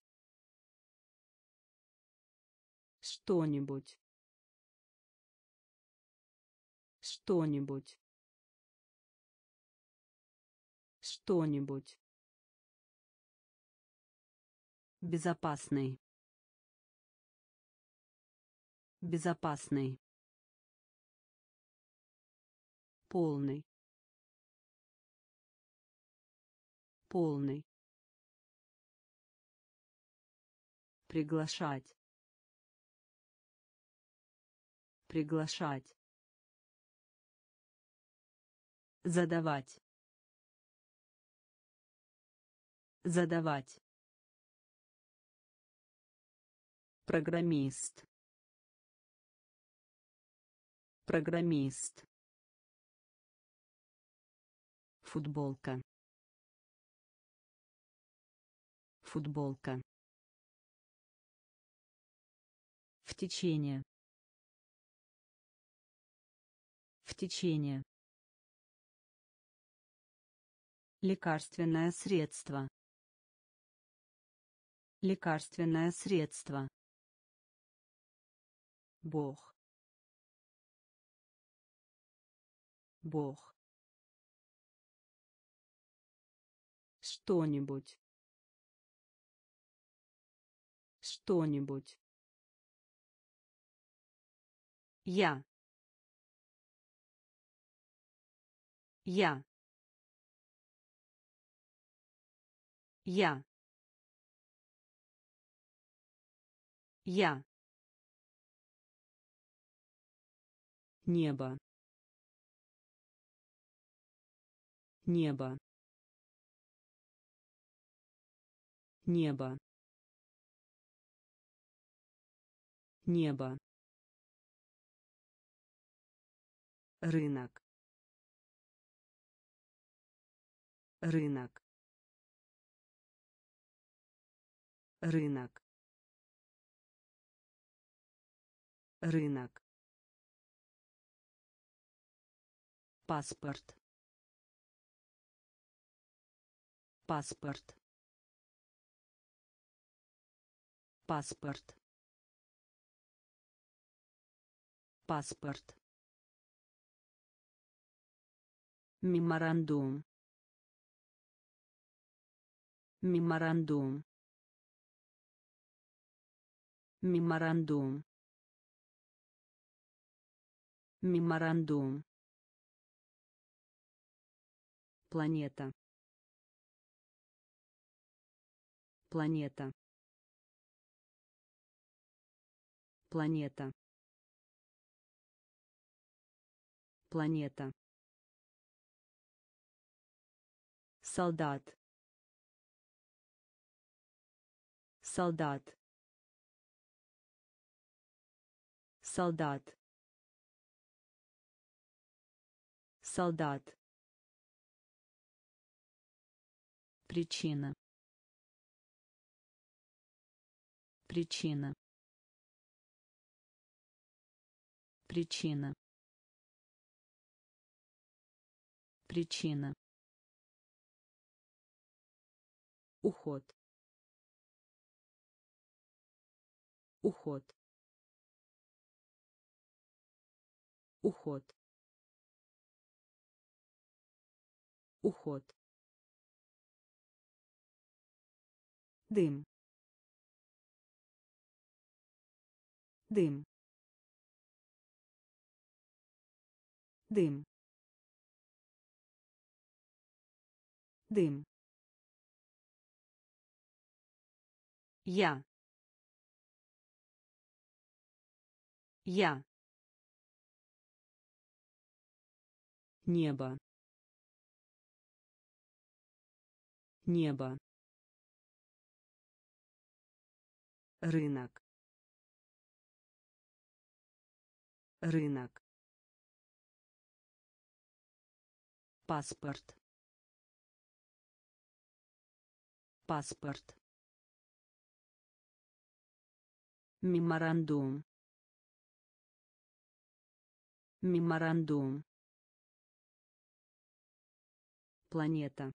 Что-нибудь. Что-нибудь. Что-нибудь. Безопасный. Безопасный. Полный полный. Приглашать. Приглашать. Задавать. Задавать. Программист. Программист. Футболка футболка. В течение. В течение. Лекарственное средство. Лекарственное средство. Бог. Бог. Что-нибудь что-нибудь. Я. Я. Я. Я. Небо. Небо. Небо небо. Рынок. Рынок. Рынок. Рынок. Паспорт. Паспорт. Паспорт паспорт. Меморандум. Меморандум. Меморандум. Меморандум. Планета. Планета. Планета планета. Солдат. Солдат. Солдат. Солдат. Причина. Причина. Причина причина. Уход. Уход. Уход. Уход. Дым. Дым. Дым дым. Я. Я. Небо. Небо. Рынок. Рынок. Паспорт паспорт. Меморандум. Меморандум. Планета.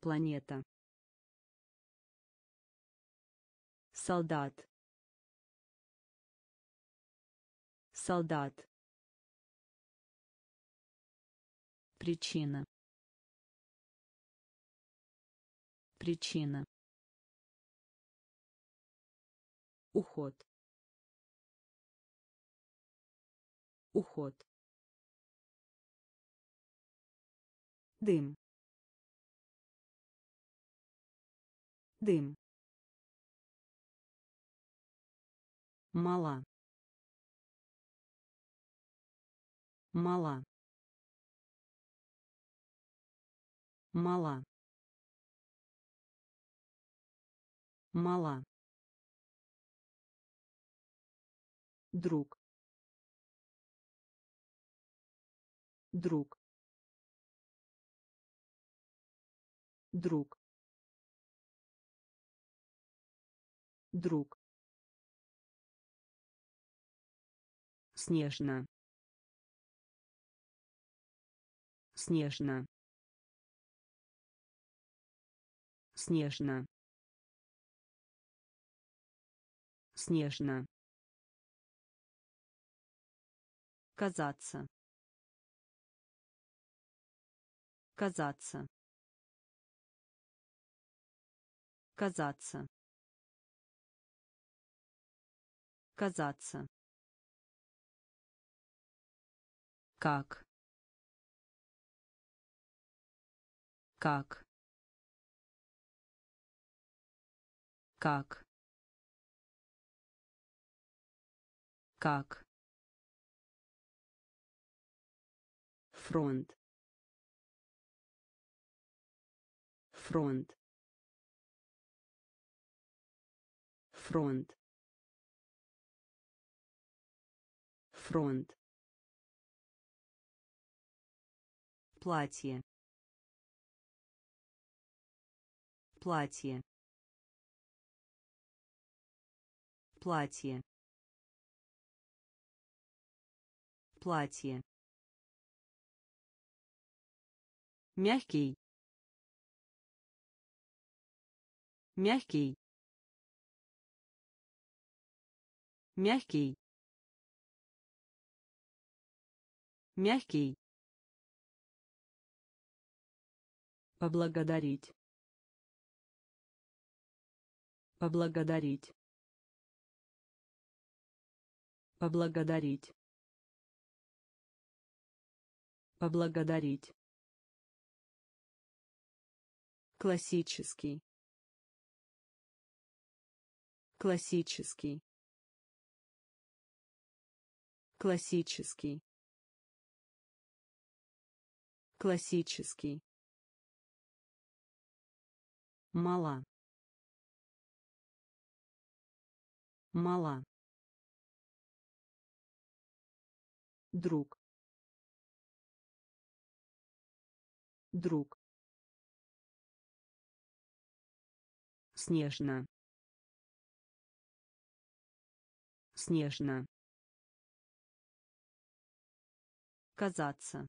Планета. Солдат. Солдат. Причина причина. Уход. Уход. Дым. Дым. Мала. Мала. Мала мала. Друг. Друг. Друг. Друг. Снежно. Снежно. Снежно снежно. Казаться. Казаться. Казаться. Казаться. Как? Как? Как как? Фронт. Фронт. Фронт. Фронт. Платье. Платье. Платье платье. Мягкий. Мягкий. Мягкий. Мягкий. Поблагодарить. Поблагодарить. Поблагодарить поблагодарить. Классический. Классический. Классический. Классический. Мала. Мала. Друг друг. Снежно. Снежно. Казаться.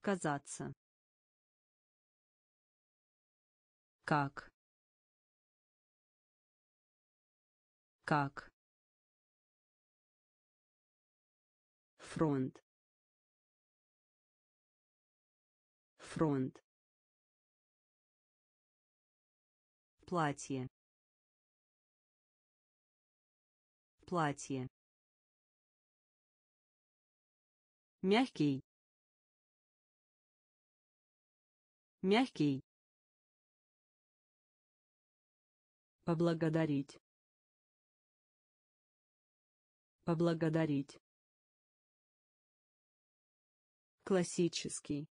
Казаться. Как? Как? Фронт фронт. Платье. Платье. Мягкий. Мягкий. Поблагодарить. Поблагодарить. Классический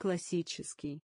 классический